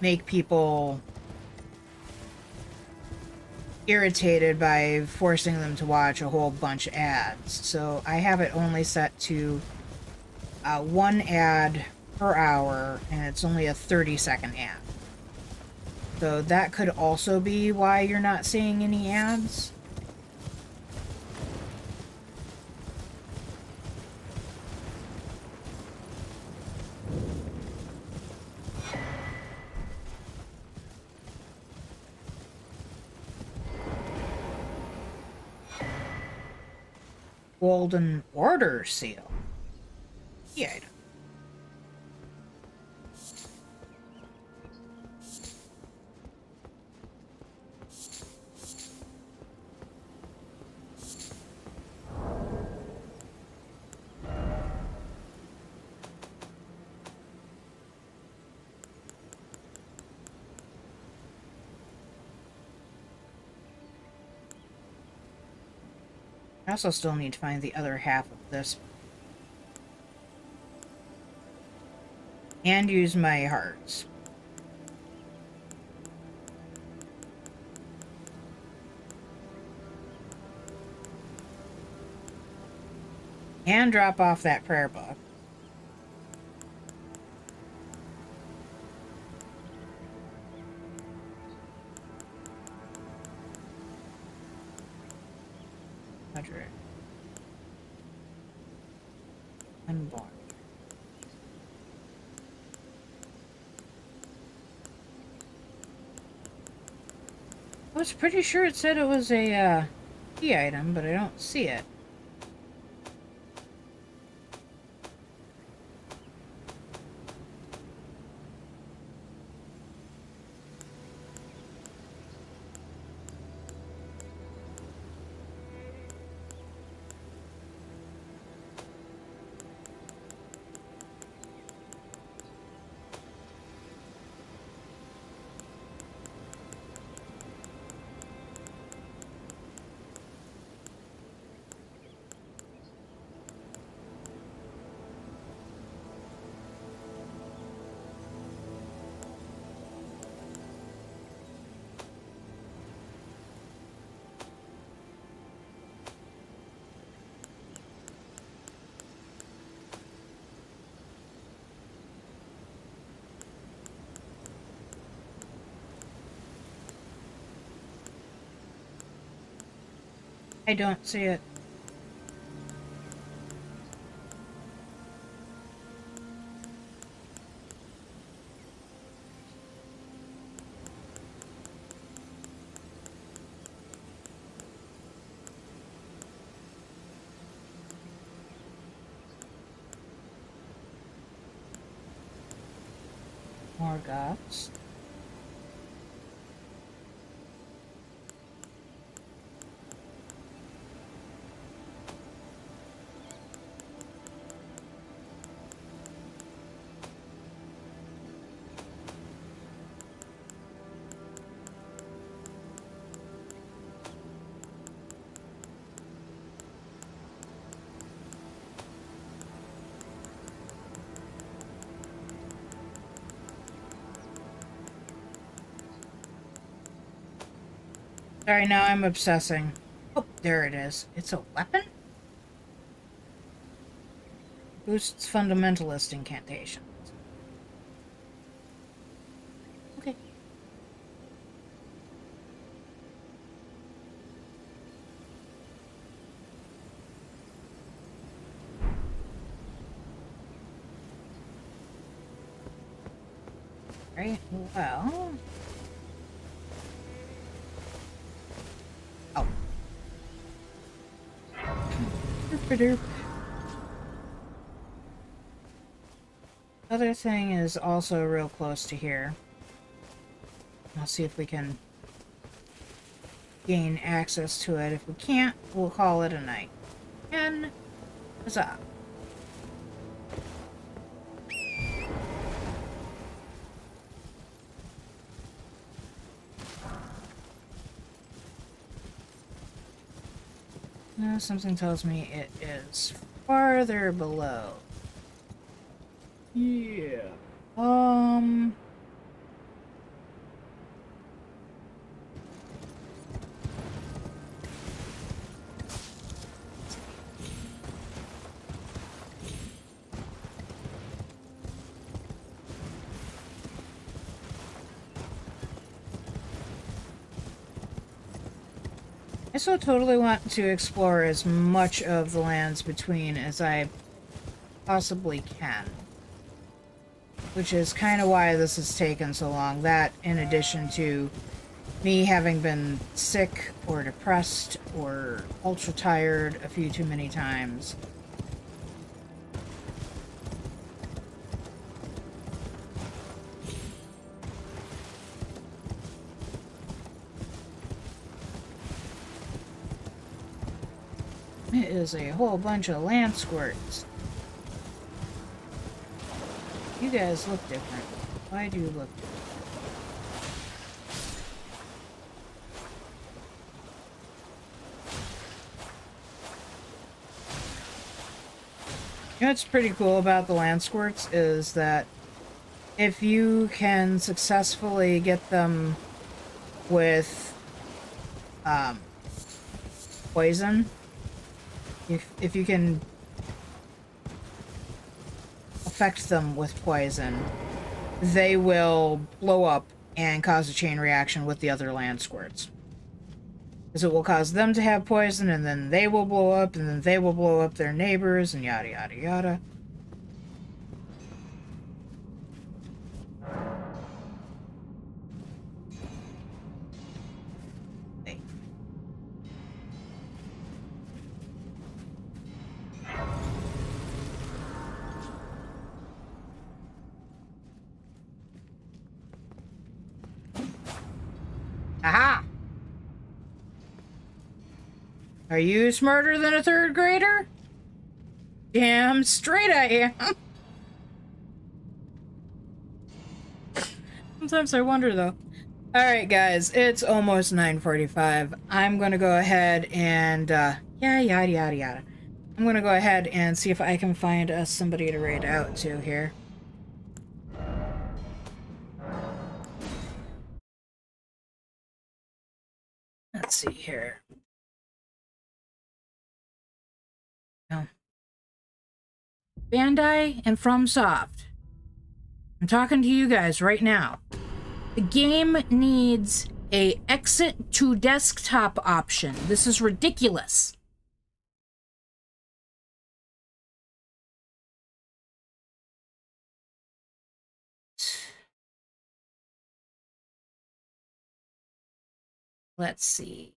make people irritated by forcing them to watch a whole bunch of ads. So I have it only set to uh, one ad per hour, and it's only a 30 second ad. So that could also be why you're not seeing any ads. Golden Order seal. key also still need to find the other half of this. And use my hearts. And drop off that prayer book. Pretty sure it said it was a uh, key item, but I don't see it. I don't see it. Sorry, now I'm obsessing. Oh, there it is. It's a weapon? Boosts fundamentalist incantations. Okay. Right, well... Oh. Other thing is also real close to here. I'll see if we can gain access to it. If we can't, we'll call it a night. And huzzah. Something tells me it is farther below. Yeah. Um. I so totally want to explore as much of the lands between as I possibly can. Which is kind of why this has taken so long. That, in addition to me having been sick or depressed or ultra tired a few too many times. Is a whole bunch of land squirts. You guys look different. Why do you look different? You know what's pretty cool about the land squirts is that if you can successfully get them with um, poison, if, if you can affect them with poison, they will blow up and cause a chain reaction with the other land squirts. Because it will cause them to have poison, and then they will blow up, and then they will blow up their neighbors, and yada yada yada. Are you smarter than a third grader? Damn straight I am. Sometimes I wonder though. Alright guys, it's almost 9.45. I'm gonna go ahead and, uh, yeah, yada yada yada. I'm gonna go ahead and see if I can find us somebody to raid out to here. Bandai and FromSoft. I'm talking to you guys right now. The game needs a exit to desktop option. This is ridiculous. Let's see.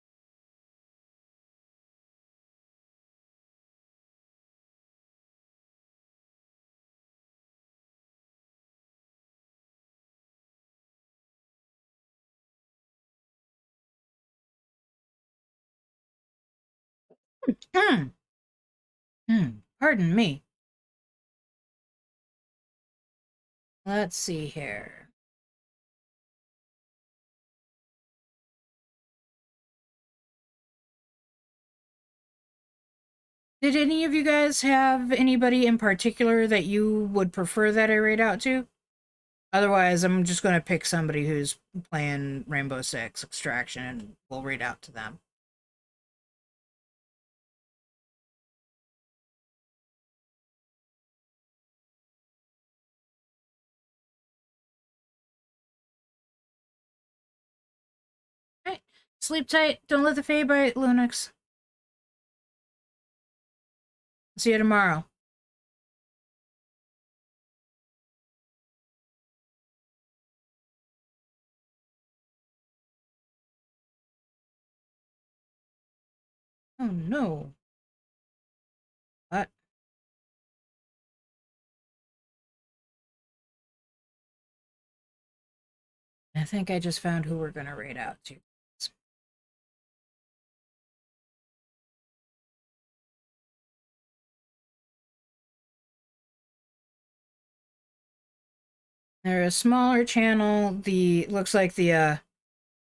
Hmm. Hmm. Pardon me. Let's see here. Did any of you guys have anybody in particular that you would prefer that I read out to? Otherwise, I'm just going to pick somebody who's playing Rainbow Six Extraction and we'll read out to them. Sleep tight. Don't let the Fae bite, Lunix. See you tomorrow. Oh no. What? I think I just found who we're gonna raid out to. They're a smaller channel. The looks like the uh,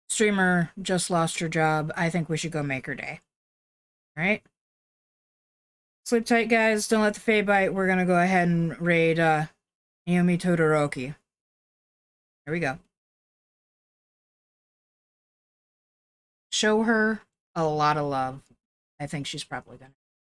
streamer just lost her job. I think we should go make her day. All right. Sleep tight, guys. Don't let the Fae bite. We're gonna go ahead and raid uh, Naomi Todoroki. Here we go. Show her a lot of love. I think she's probably gonna.